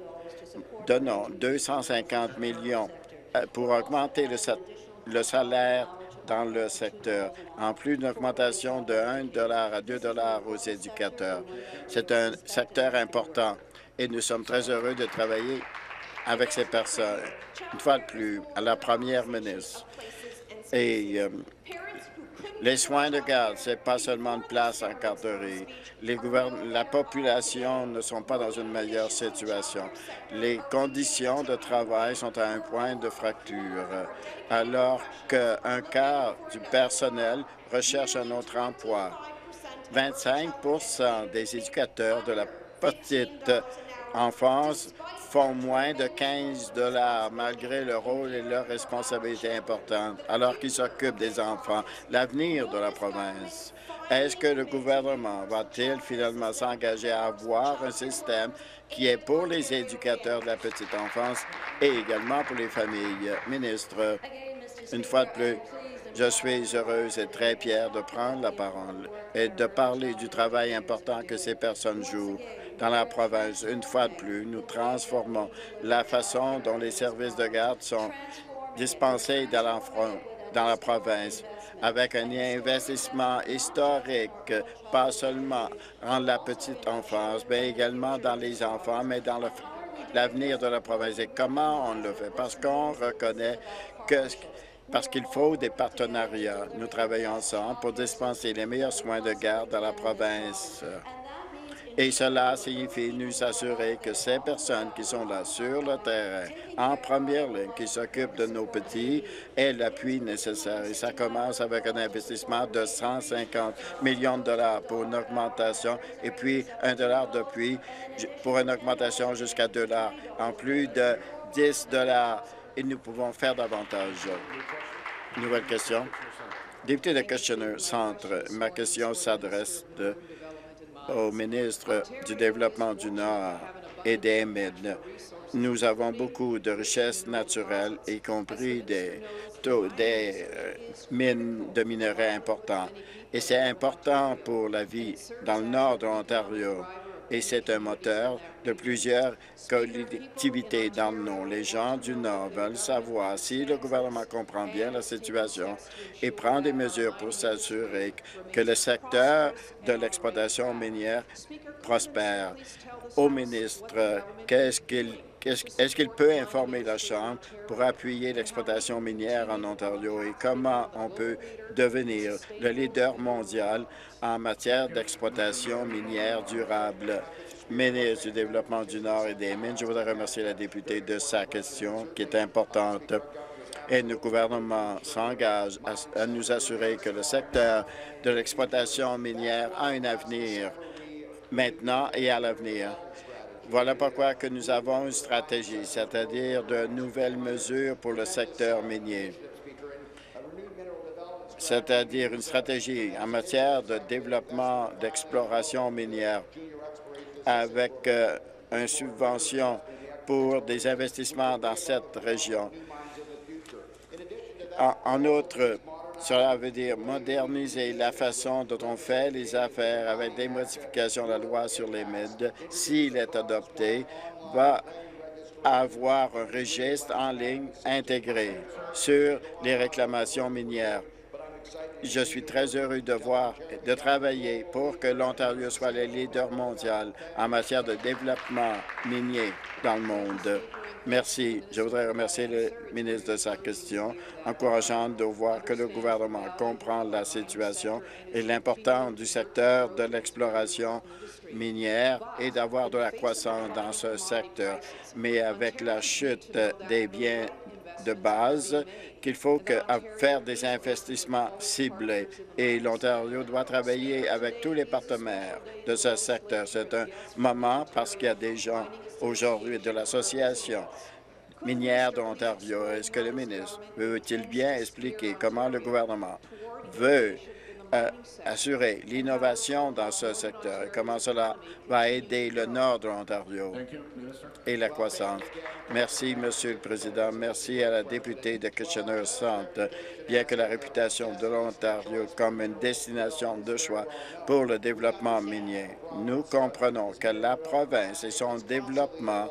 donnons 250 millions euh, pour augmenter le, salaire dans le secteur, en plus d'une augmentation de 1 à 2 aux éducateurs. C'est un secteur important et nous sommes très heureux de travailler avec ces personnes. Une fois de plus, à la première ministre. Euh, les soins de garde, ce n'est pas seulement une place en garderie. Les la population ne sont pas dans une meilleure situation. Les conditions de travail sont à un point de fracture, alors qu'un quart du personnel recherche un autre emploi. 25% des éducateurs de la petite enfance font moins de 15 dollars malgré leur rôle et leur responsabilité importante, alors qu'ils s'occupent des enfants, l'avenir de la province. Est-ce que le gouvernement va-t-il finalement s'engager à avoir un système qui est pour les éducateurs de la petite enfance et également pour les familles? Ministre, une fois de plus, je suis heureuse et très fière de prendre la parole et de parler du travail important que ces personnes jouent dans la province. Une fois de plus, nous transformons la façon dont les services de garde sont dispensés dans la, province avec un investissement historique, pas seulement en la petite enfance, mais également dans les enfants, mais dans l'avenir de la province. Et comment on le fait? Parce qu'on reconnaît que parce qu'il faut des partenariats. Nous travaillons ensemble pour dispenser les meilleurs soins de garde dans la province. Et cela signifie nous assurer que ces personnes qui sont là sur le terrain, en première ligne, qui s'occupent de nos petits, aient l'appui nécessaire. Et ça commence avec un investissement de 150 millions de dollars pour une augmentation et puis un dollar depuis pour une augmentation jusqu'à 2 dollars, en plus de 10 dollars. Et nous pouvons faire davantage. Nouvelle question. Député de Kitchener Centre, ma question s'adresse au ministre du Développement du Nord et des Mines. Nous avons beaucoup de richesses naturelles, y compris des, euh, mines de minerais importants. Et c'est important pour la vie dans le nord de l'Ontario et c'est un moteur de plusieurs collectivités dans le Nord. Les gens du Nord veulent savoir si le gouvernement comprend bien la situation et prend des mesures pour s'assurer que le secteur de l'exploitation minière prospère. Au ministre, qu'est-ce qu'il Est-ce qu'il peut informer la Chambre pour appuyer l'exploitation minière en Ontario et comment on peut devenir le leader mondial en matière d'exploitation minière durable? Ministre du Développement du Nord et des Mines, je voudrais remercier la députée de sa question qui est importante et le gouvernement s'engage à, nous assurer que le secteur de l'exploitation minière a un avenir maintenant et à l'avenir. Voilà pourquoi nous avons une stratégie, c'est-à-dire de nouvelles mesures pour le secteur minier, c'est-à-dire une stratégie en matière de développement d'exploration minière avec euh, une subvention pour des investissements dans cette région. En, outre, cela veut dire moderniser la façon dont on fait les affaires avec des modifications de la loi sur les MED, s'il est adopté, va avoir un registre en ligne intégré sur les réclamations minières. Je suis très heureux de voir de travailler pour que l'Ontario soit le leader mondial en matière de développement minier dans le monde. Merci. Je voudrais remercier le ministre de sa question, encourageant de voir que le gouvernement comprend la situation et l'importance du secteur de l'exploration minière et d'avoir de la croissance dans ce secteur. Mais avec la chute des biens de base, qu'il faut faire des investissements ciblés. Et l'Ontario doit travailler avec tous les partenaires de ce secteur. C'est un moment parce qu'il y a des gens aujourd'hui de l'Association minière de l'Ontario. Est-ce que le ministre veut-il bien expliquer comment le gouvernement veut assurer l'innovation dans ce secteur et comment cela va aider le nord de l'Ontario et la croissance. Merci, Monsieur le Président. Merci à la députée de Kitchener-Centre. Bien que la réputation de l'Ontario comme une destination de choix pour le développement minier, nous comprenons que la province et son développement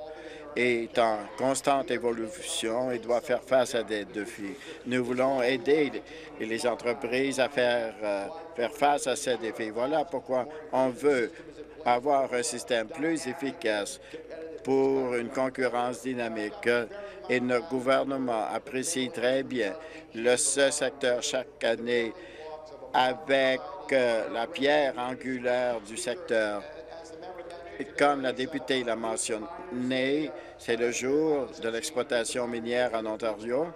est en constante évolution et doit faire face à des défis. Nous voulons aider les entreprises à faire, euh, faire face à ces défis. Voilà pourquoi on veut avoir un système plus efficace pour une concurrence dynamique et notre gouvernement apprécie très bien le ce secteur chaque année avec euh, la pierre angulaire du secteur comme la députée l'a mentionné, c'est le jour de l'exploitation minière en Ontario,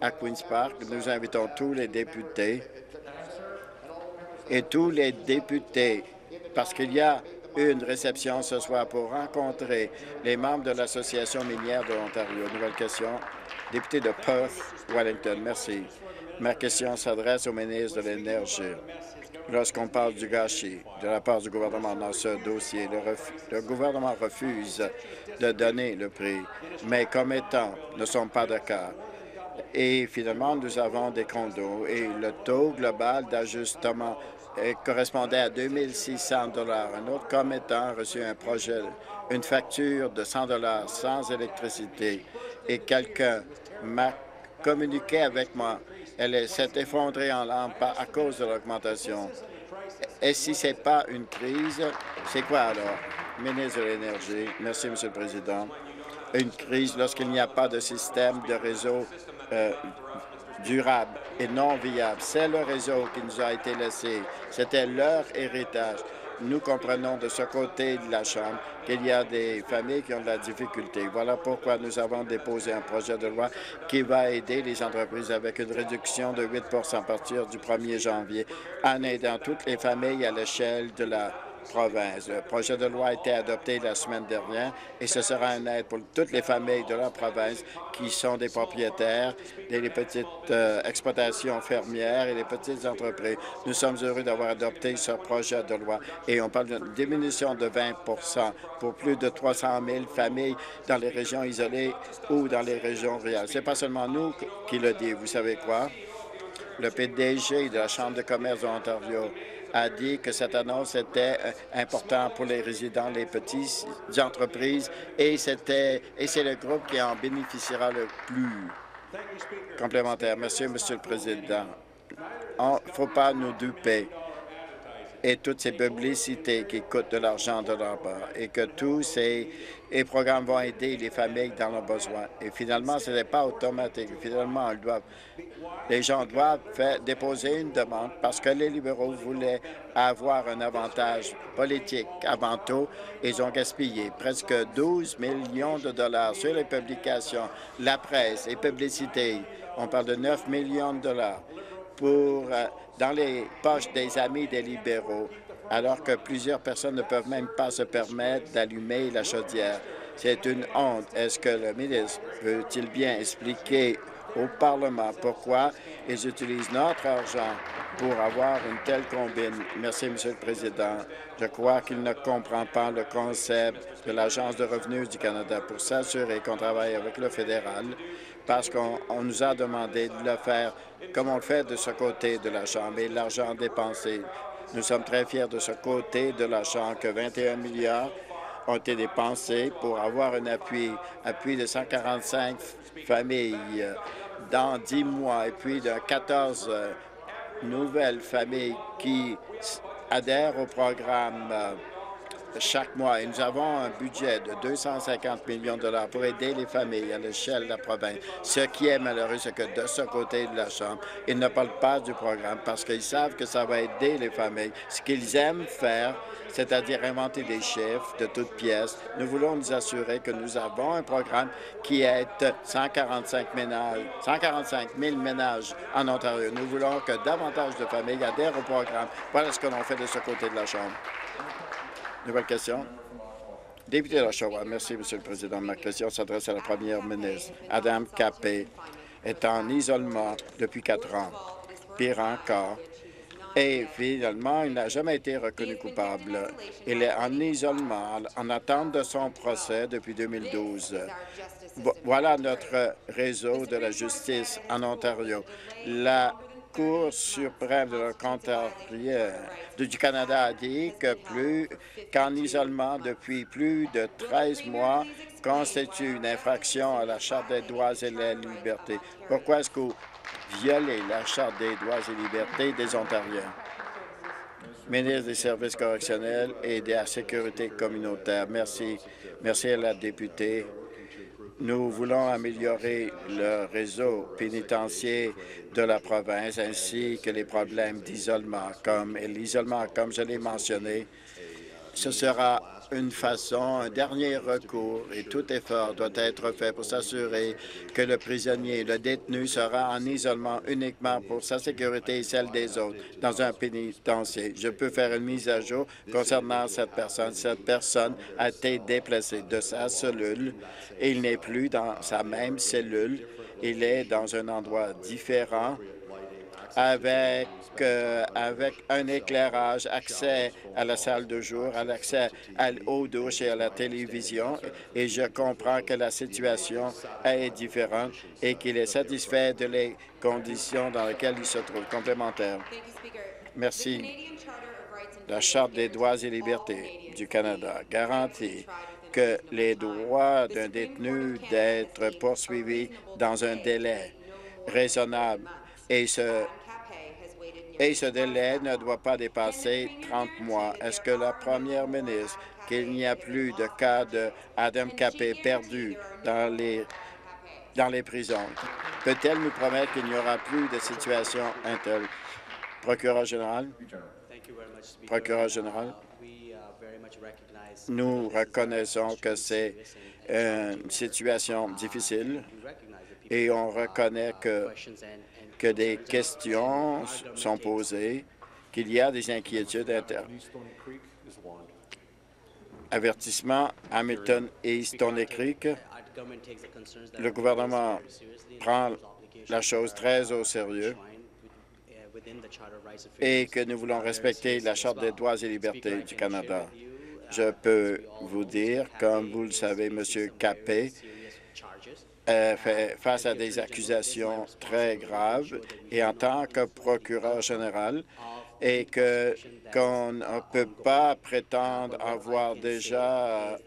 à Queen's Park. Nous invitons tous les députés et tous les députés, parce qu'il y a une réception ce soir pour rencontrer les membres de l'Association minière de l'Ontario. Nouvelle question. Député de Perth, Wellington. Merci. Ma question s'adresse au ministre de l'Énergie lorsqu'on parle du gâchis de la part du gouvernement dans ce dossier. Le, gouvernement refuse de donner le prix, mais comme ne sont pas d'accord. Et finalement, nous avons des condos et le taux global d'ajustement correspondait à 2 600 Un autre commettant a reçu un projet, une facture de 100 sans électricité et quelqu'un m'a communiqué avec moi elle s'est effondrée en lampe à cause de l'augmentation. Et si ce n'est pas une crise, c'est quoi alors? Ministre de l'Énergie. Merci, Monsieur le Président. Une crise lorsqu'il n'y a pas de système de réseau euh, durable et non viable. C'est le réseau qui nous a été laissé. C'était leur héritage. Nous comprenons de ce côté de la Chambre qu'il y a des familles qui ont de la difficulté. Voilà pourquoi nous avons déposé un projet de loi qui va aider les entreprises avec une réduction de 8 à partir du 1er janvier en aidant toutes les familles à l'échelle de la province. Le projet de loi a été adopté la semaine dernière et ce sera une aide pour toutes les familles de la province qui sont des propriétaires des petites euh, exploitations fermières et les petites entreprises. Nous sommes heureux d'avoir adopté ce projet de loi et on parle d'une diminution de 20% pour plus de 300 000 familles dans les régions isolées ou dans les régions réelles. Ce n'est pas seulement nous qui le dit. Vous savez quoi? Le PDG de la Chambre de commerce de l'Ontario a dit que cette annonce était euh, importante pour les résidents, les petites entreprises, et et c'est le groupe qui en bénéficiera le plus. Complémentaire. Merci, Monsieur le Président. Il ne faut pas nous duper. Et toutes ces publicités qui coûtent de l'argent de leur part et que tous ces programmes vont aider les familles dans leurs besoins. Et finalement, ce n'est pas automatique. Finalement, les gens doivent faire, déposer une demande parce que les libéraux voulaient avoir un avantage politique. Avant tout, ils ont gaspillé presque 12 millions de dollars sur les publications, la presse et publicités. On parle de 9 millions de dollars euh, dans les poches des amis des libéraux, alors que plusieurs personnes ne peuvent même pas se permettre d'allumer la chaudière. C'est une honte. Est-ce que le ministre veut-il bien expliquer au Parlement pourquoi ils utilisent notre argent pour avoir une telle combine? Merci, Monsieur le Président. Je crois qu'il ne comprend pas le concept de l'Agence de revenus du Canada pour s'assurer qu'on travaille avec le fédéral parce qu'on nous a demandé de le faire comme on le fait de ce côté de la Chambre et l'argent dépensé. Nous sommes très fiers de ce côté de la Chambre que 21 milliards ont été dépensés pour avoir un appui, appui de 145 familles euh, dans 10 mois et puis de 14 euh, nouvelles familles qui adhèrent au programme euh, chaque mois. Et nous avons un budget de 250 millions de dollars pour aider les familles à l'échelle de la province. Ce qui est malheureux, c'est que de ce côté de la Chambre, ils ne parlent pas du programme parce qu'ils savent que ça va aider les familles. Ce qu'ils aiment faire, c'est-à-dire inventer des chiffres de toutes pièces. Nous voulons nous assurer que nous avons un programme qui aide 145 ménages, 145 000 ménages en Ontario. Nous voulons que davantage de familles adhèrent au programme. Voilà ce que l'on fait de ce côté de la Chambre. Nouvelle question. Député d'Oshawa, merci, Monsieur le Président. Ma question s'adresse à la première ministre. Adam Capé est en isolement depuis quatre ans. Pire encore, et finalement, il n'a jamais été reconnu coupable. Il est en isolement, en attente de son procès depuis 2012. Voilà notre réseau de la justice en Ontario. La Cour suprême de l'Ontario du Canada a dit que plus qu'en isolement depuis plus de 13 mois constitue une infraction à la Charte des droits et des libertés. Pourquoi est-ce que vous violez la Charte des droits et libertés des Ontariens? ministre des Services correctionnels et de la Sécurité communautaire. Merci. Merci à la députée nous voulons améliorer le réseau pénitentiaire de la province ainsi que les problèmes d'isolement. Comme l'isolement, comme je l'ai mentionné, ce sera une façon, un dernier recours et tout effort doit être fait pour s'assurer que le prisonnier, le détenu sera en isolement uniquement pour sa sécurité et celle des autres dans un pénitencier. Je peux faire une mise à jour concernant cette personne. Cette personne a été déplacée de sa cellule il n'est plus dans sa même cellule. Il est dans un endroit différent avec, euh, avec un éclairage, accès à la salle de jour, à l'accès aux douches et à la télévision. Et je comprends que la situation est différente et qu'il est satisfait de les conditions dans lesquelles il se trouve. Complémentaire. Merci. La Charte des droits et libertés du Canada garantit que les droits d'un détenu d'être poursuivi dans un délai raisonnable et ce et ce délai ne doit pas dépasser 30 mois. Est-ce que la première ministre, qu'il n'y a plus de cas d'Adam Capé perdu dans les, dans les prisons, peut-elle nous promettre qu'il n'y aura plus de situation interne? Procureur général? Procureur général? Nous reconnaissons que c'est une situation difficile et on reconnaît que des questions sont posées, qu'il y a des inquiétudes Avertissement, Hamilton et Stony Creek. Le gouvernement prend la chose très au sérieux et que nous voulons respecter la Charte des droits et libertés du Canada. Je peux vous dire, comme vous le savez, M. Capé euh, face à des accusations très graves et en tant que procureur général et qu'on ne peut pas prétendre avoir déjà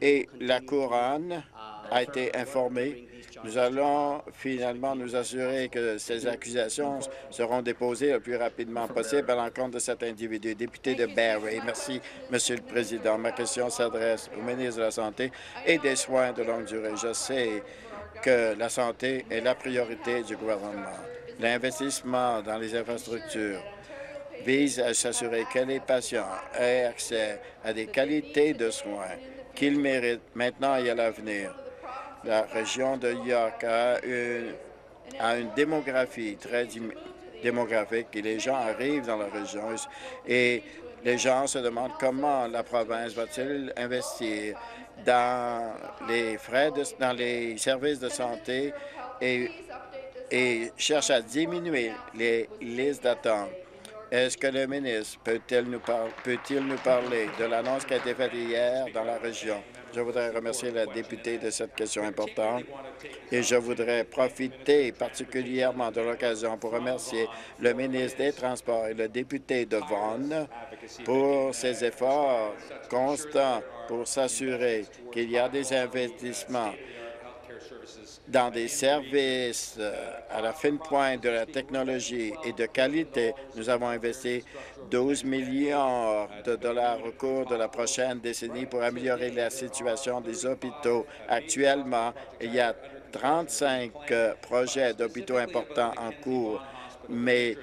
et la couronne a été informé. Nous allons finalement nous assurer que ces accusations seront déposées le plus rapidement possible à l'encontre de cet individu. Député de Barrie, merci, Monsieur le Président. Ma question s'adresse au ministre de la Santé et des Soins de longue durée. Je sais que la santé est la priorité du gouvernement. L'investissement dans les infrastructures vise à s'assurer que les patients aient accès à des qualités de soins qu'ils méritent maintenant et à l'avenir. La région de York a une, démographie très démographique et les gens arrivent dans la région et les gens se demandent comment la province va-t-il investir dans les frais, dans les services de santé et, et cherche à diminuer les listes d'attente. Est-ce que le ministre peut-il nous, peut nous parler de l'annonce qui a été faite hier dans la région? Je voudrais remercier la députée de cette question importante et je voudrais profiter particulièrement de l'occasion pour remercier le ministre des Transports et le député de Vaughan pour ses efforts constants pour s'assurer qu'il y a des investissements dans des services euh, à la fin pointe de la technologie et de qualité. Nous avons investi 12 millions de dollars au cours de la prochaine décennie pour améliorer la situation des hôpitaux. Actuellement, il y a 35 euh, projets d'hôpitaux importants en cours, mais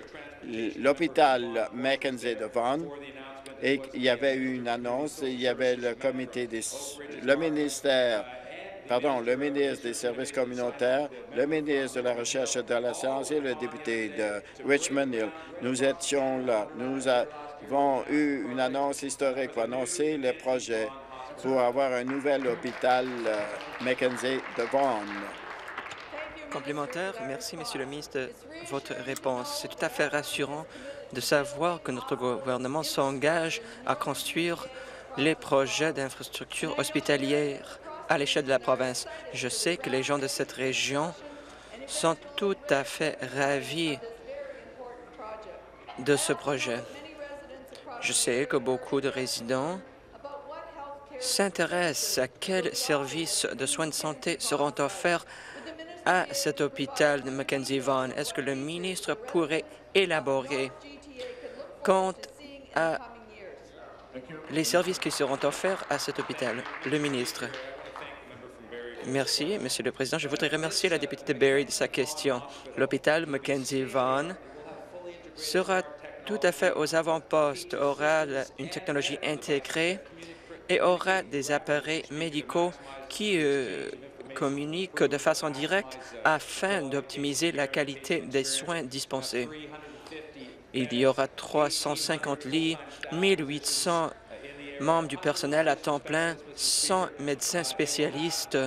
l'hôpital Mackenzie de Vaughan il y avait eu une annonce, il y avait le comité le ministère pardon, le ministre des Services communautaires, le ministre de la Recherche et de la Science et le député de Richmond Hill. Nous étions là. Nous avons eu une annonce historique pour annoncer le projet pour avoir un nouvel hôpital euh, Mackenzie de Vaughan. Complémentaire, merci, Monsieur le ministre, de votre réponse. C'est tout à fait rassurant de savoir que notre gouvernement s'engage à construire les projets d'infrastructures hospitalières à l'échelle de la province. Je sais que les gens de cette région sont tout à fait ravis de ce projet. Je sais que beaucoup de résidents s'intéressent à quels services de soins de santé seront offerts à cet hôpital de Mackenzie Vaughan. Est-ce que le ministre pourrait élaborer quant à les services qui seront offerts à cet hôpital? Le ministre. Merci, Monsieur le Président. Je voudrais remercier la députée Berry de sa question. L'hôpital Mackenzie Vaughan sera tout à fait aux avant-postes, aura une technologie intégrée et aura des appareils médicaux qui euh, communiquent de façon directe afin d'optimiser la qualité des soins dispensés. Il y aura 350 lits, 1800 membres du personnel à temps plein, 100 médecins spécialistes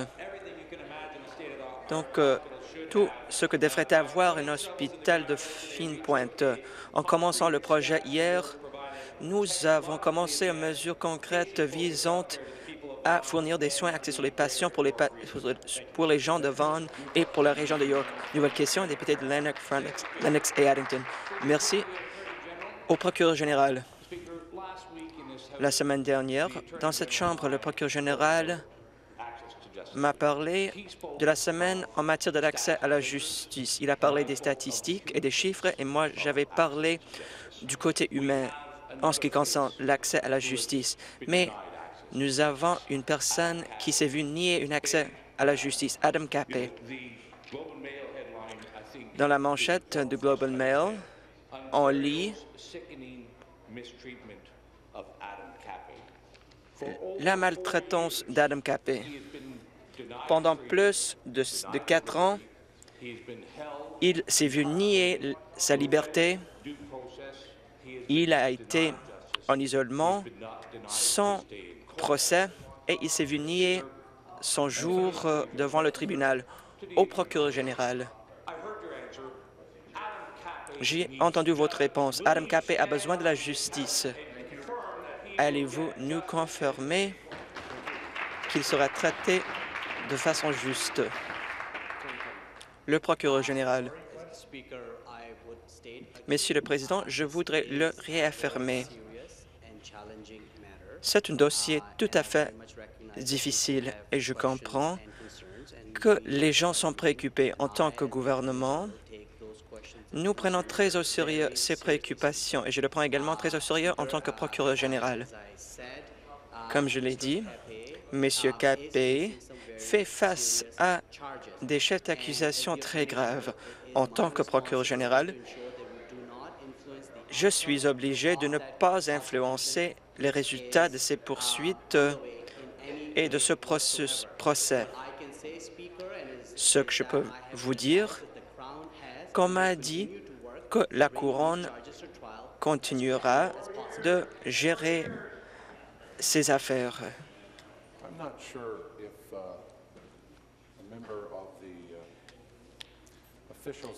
donc, euh, tout ce que devrait avoir un hôpital de fine pointe. En commençant le projet hier, nous avons commencé une mesure concrète visant à fournir des soins axés sur les patients pour les, gens de Vaughan et pour la région de York. Nouvelle question, député de Lennox, Lennox et Addington. Merci. Au procureur général. La semaine dernière, dans cette Chambre, le procureur général m'a parlé de la semaine en matière de l'accès à la justice. Il a parlé des statistiques et des chiffres, et moi, j'avais parlé du côté humain en ce qui concerne l'accès à la justice. Mais nous avons une personne qui s'est vue nier un accès à la justice, Adam Capé. Dans la manchette du Global Mail, on lit la maltraitance d'Adam Capé. Pendant plus de, quatre ans, il s'est vu nier sa liberté. Il a été en isolement, sans procès, et il s'est vu nier son jour euh, devant le tribunal au procureur général. J'ai entendu votre réponse. Adam Capé a besoin de la justice. Allez-vous nous confirmer qu'il sera traité de façon juste. Le procureur général. Monsieur le Président, je voudrais le réaffirmer. C'est un dossier tout à fait difficile et je comprends que les gens sont préoccupés. En tant que gouvernement, nous prenons très au sérieux ces préoccupations et je le prends également très au sérieux en tant que procureur général. Comme je l'ai dit, M. Capé fait face à des chefs d'accusation très graves. En tant que procureur général, je suis obligé de ne pas influencer les résultats de ces poursuites et de ce procès. Ce que je peux vous dire, comme m'a dit, que la Couronne continuera de gérer ses affaires.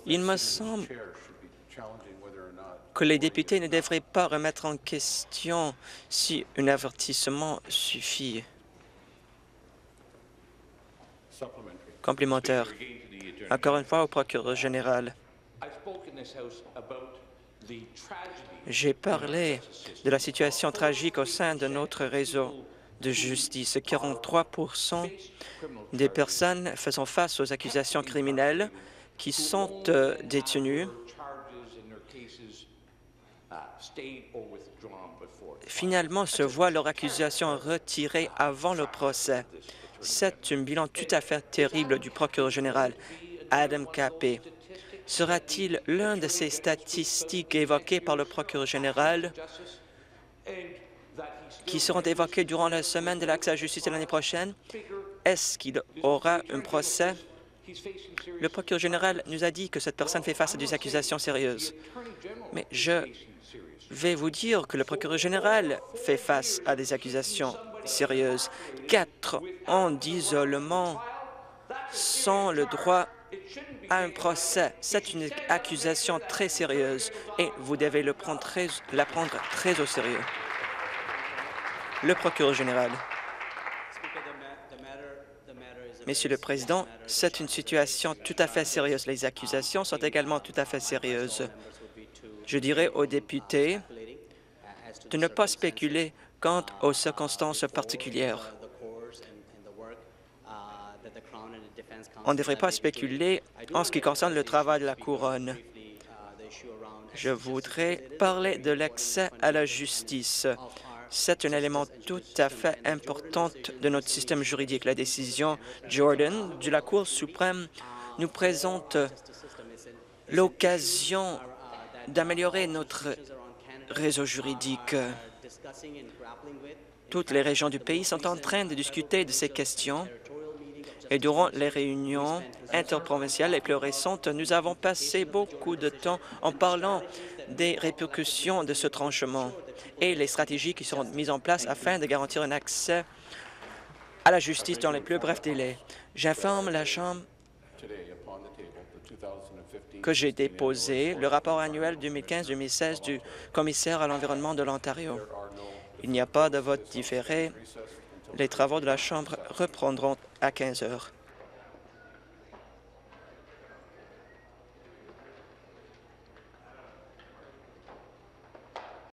Il me semble que les députés ne devraient pas remettre en question si un avertissement suffit. Complémentaire. Encore une fois au procureur général. J'ai parlé de la situation tragique au sein de notre réseau de justice. 43% des personnes faisant face aux accusations criminelles qui sont euh, détenues finalement se voient leur accusation retirée avant le procès. C'est un bilan tout à fait terrible du procureur général, Adam Capé. Sera-t-il l'un de ces statistiques évoquées par le procureur général? Qui seront évoquées durant la semaine de l'accès à la justice de l'année prochaine? Est-ce qu'il aura un procès? Le procureur général nous a dit que cette personne fait face à des accusations sérieuses. Mais je vais vous dire que le procureur général fait face à des accusations sérieuses. Quatre ans d'isolement sans le droit à un procès. C'est une accusation très sérieuse et vous devez la prendre très au sérieux. Le procureur général. Monsieur le Président, c'est une situation tout à fait sérieuse. Les accusations sont également tout à fait sérieuses. Je dirais aux députés de ne pas spéculer quant aux circonstances particulières. On ne devrait pas spéculer en ce qui concerne le travail de la Couronne. Je voudrais parler de l'accès à la justice. C'est un élément tout à fait important de notre système juridique. La décision Jordan de la Cour suprême nous présente l'occasion d'améliorer notre réseau juridique. Toutes les régions du pays sont en train de discuter de ces questions et durant les réunions interprovinciales les plus récentes, nous avons passé beaucoup de temps en parlant des répercussions de ce tranchement et les stratégies qui seront mises en place afin de garantir un accès à la justice dans les plus brefs délais. J'informe la Chambre que j'ai déposé le rapport annuel 2015-2016 du commissaire à l'environnement de l'Ontario. Il n'y a pas de vote différé. Les travaux de la Chambre reprendront à 15 heures.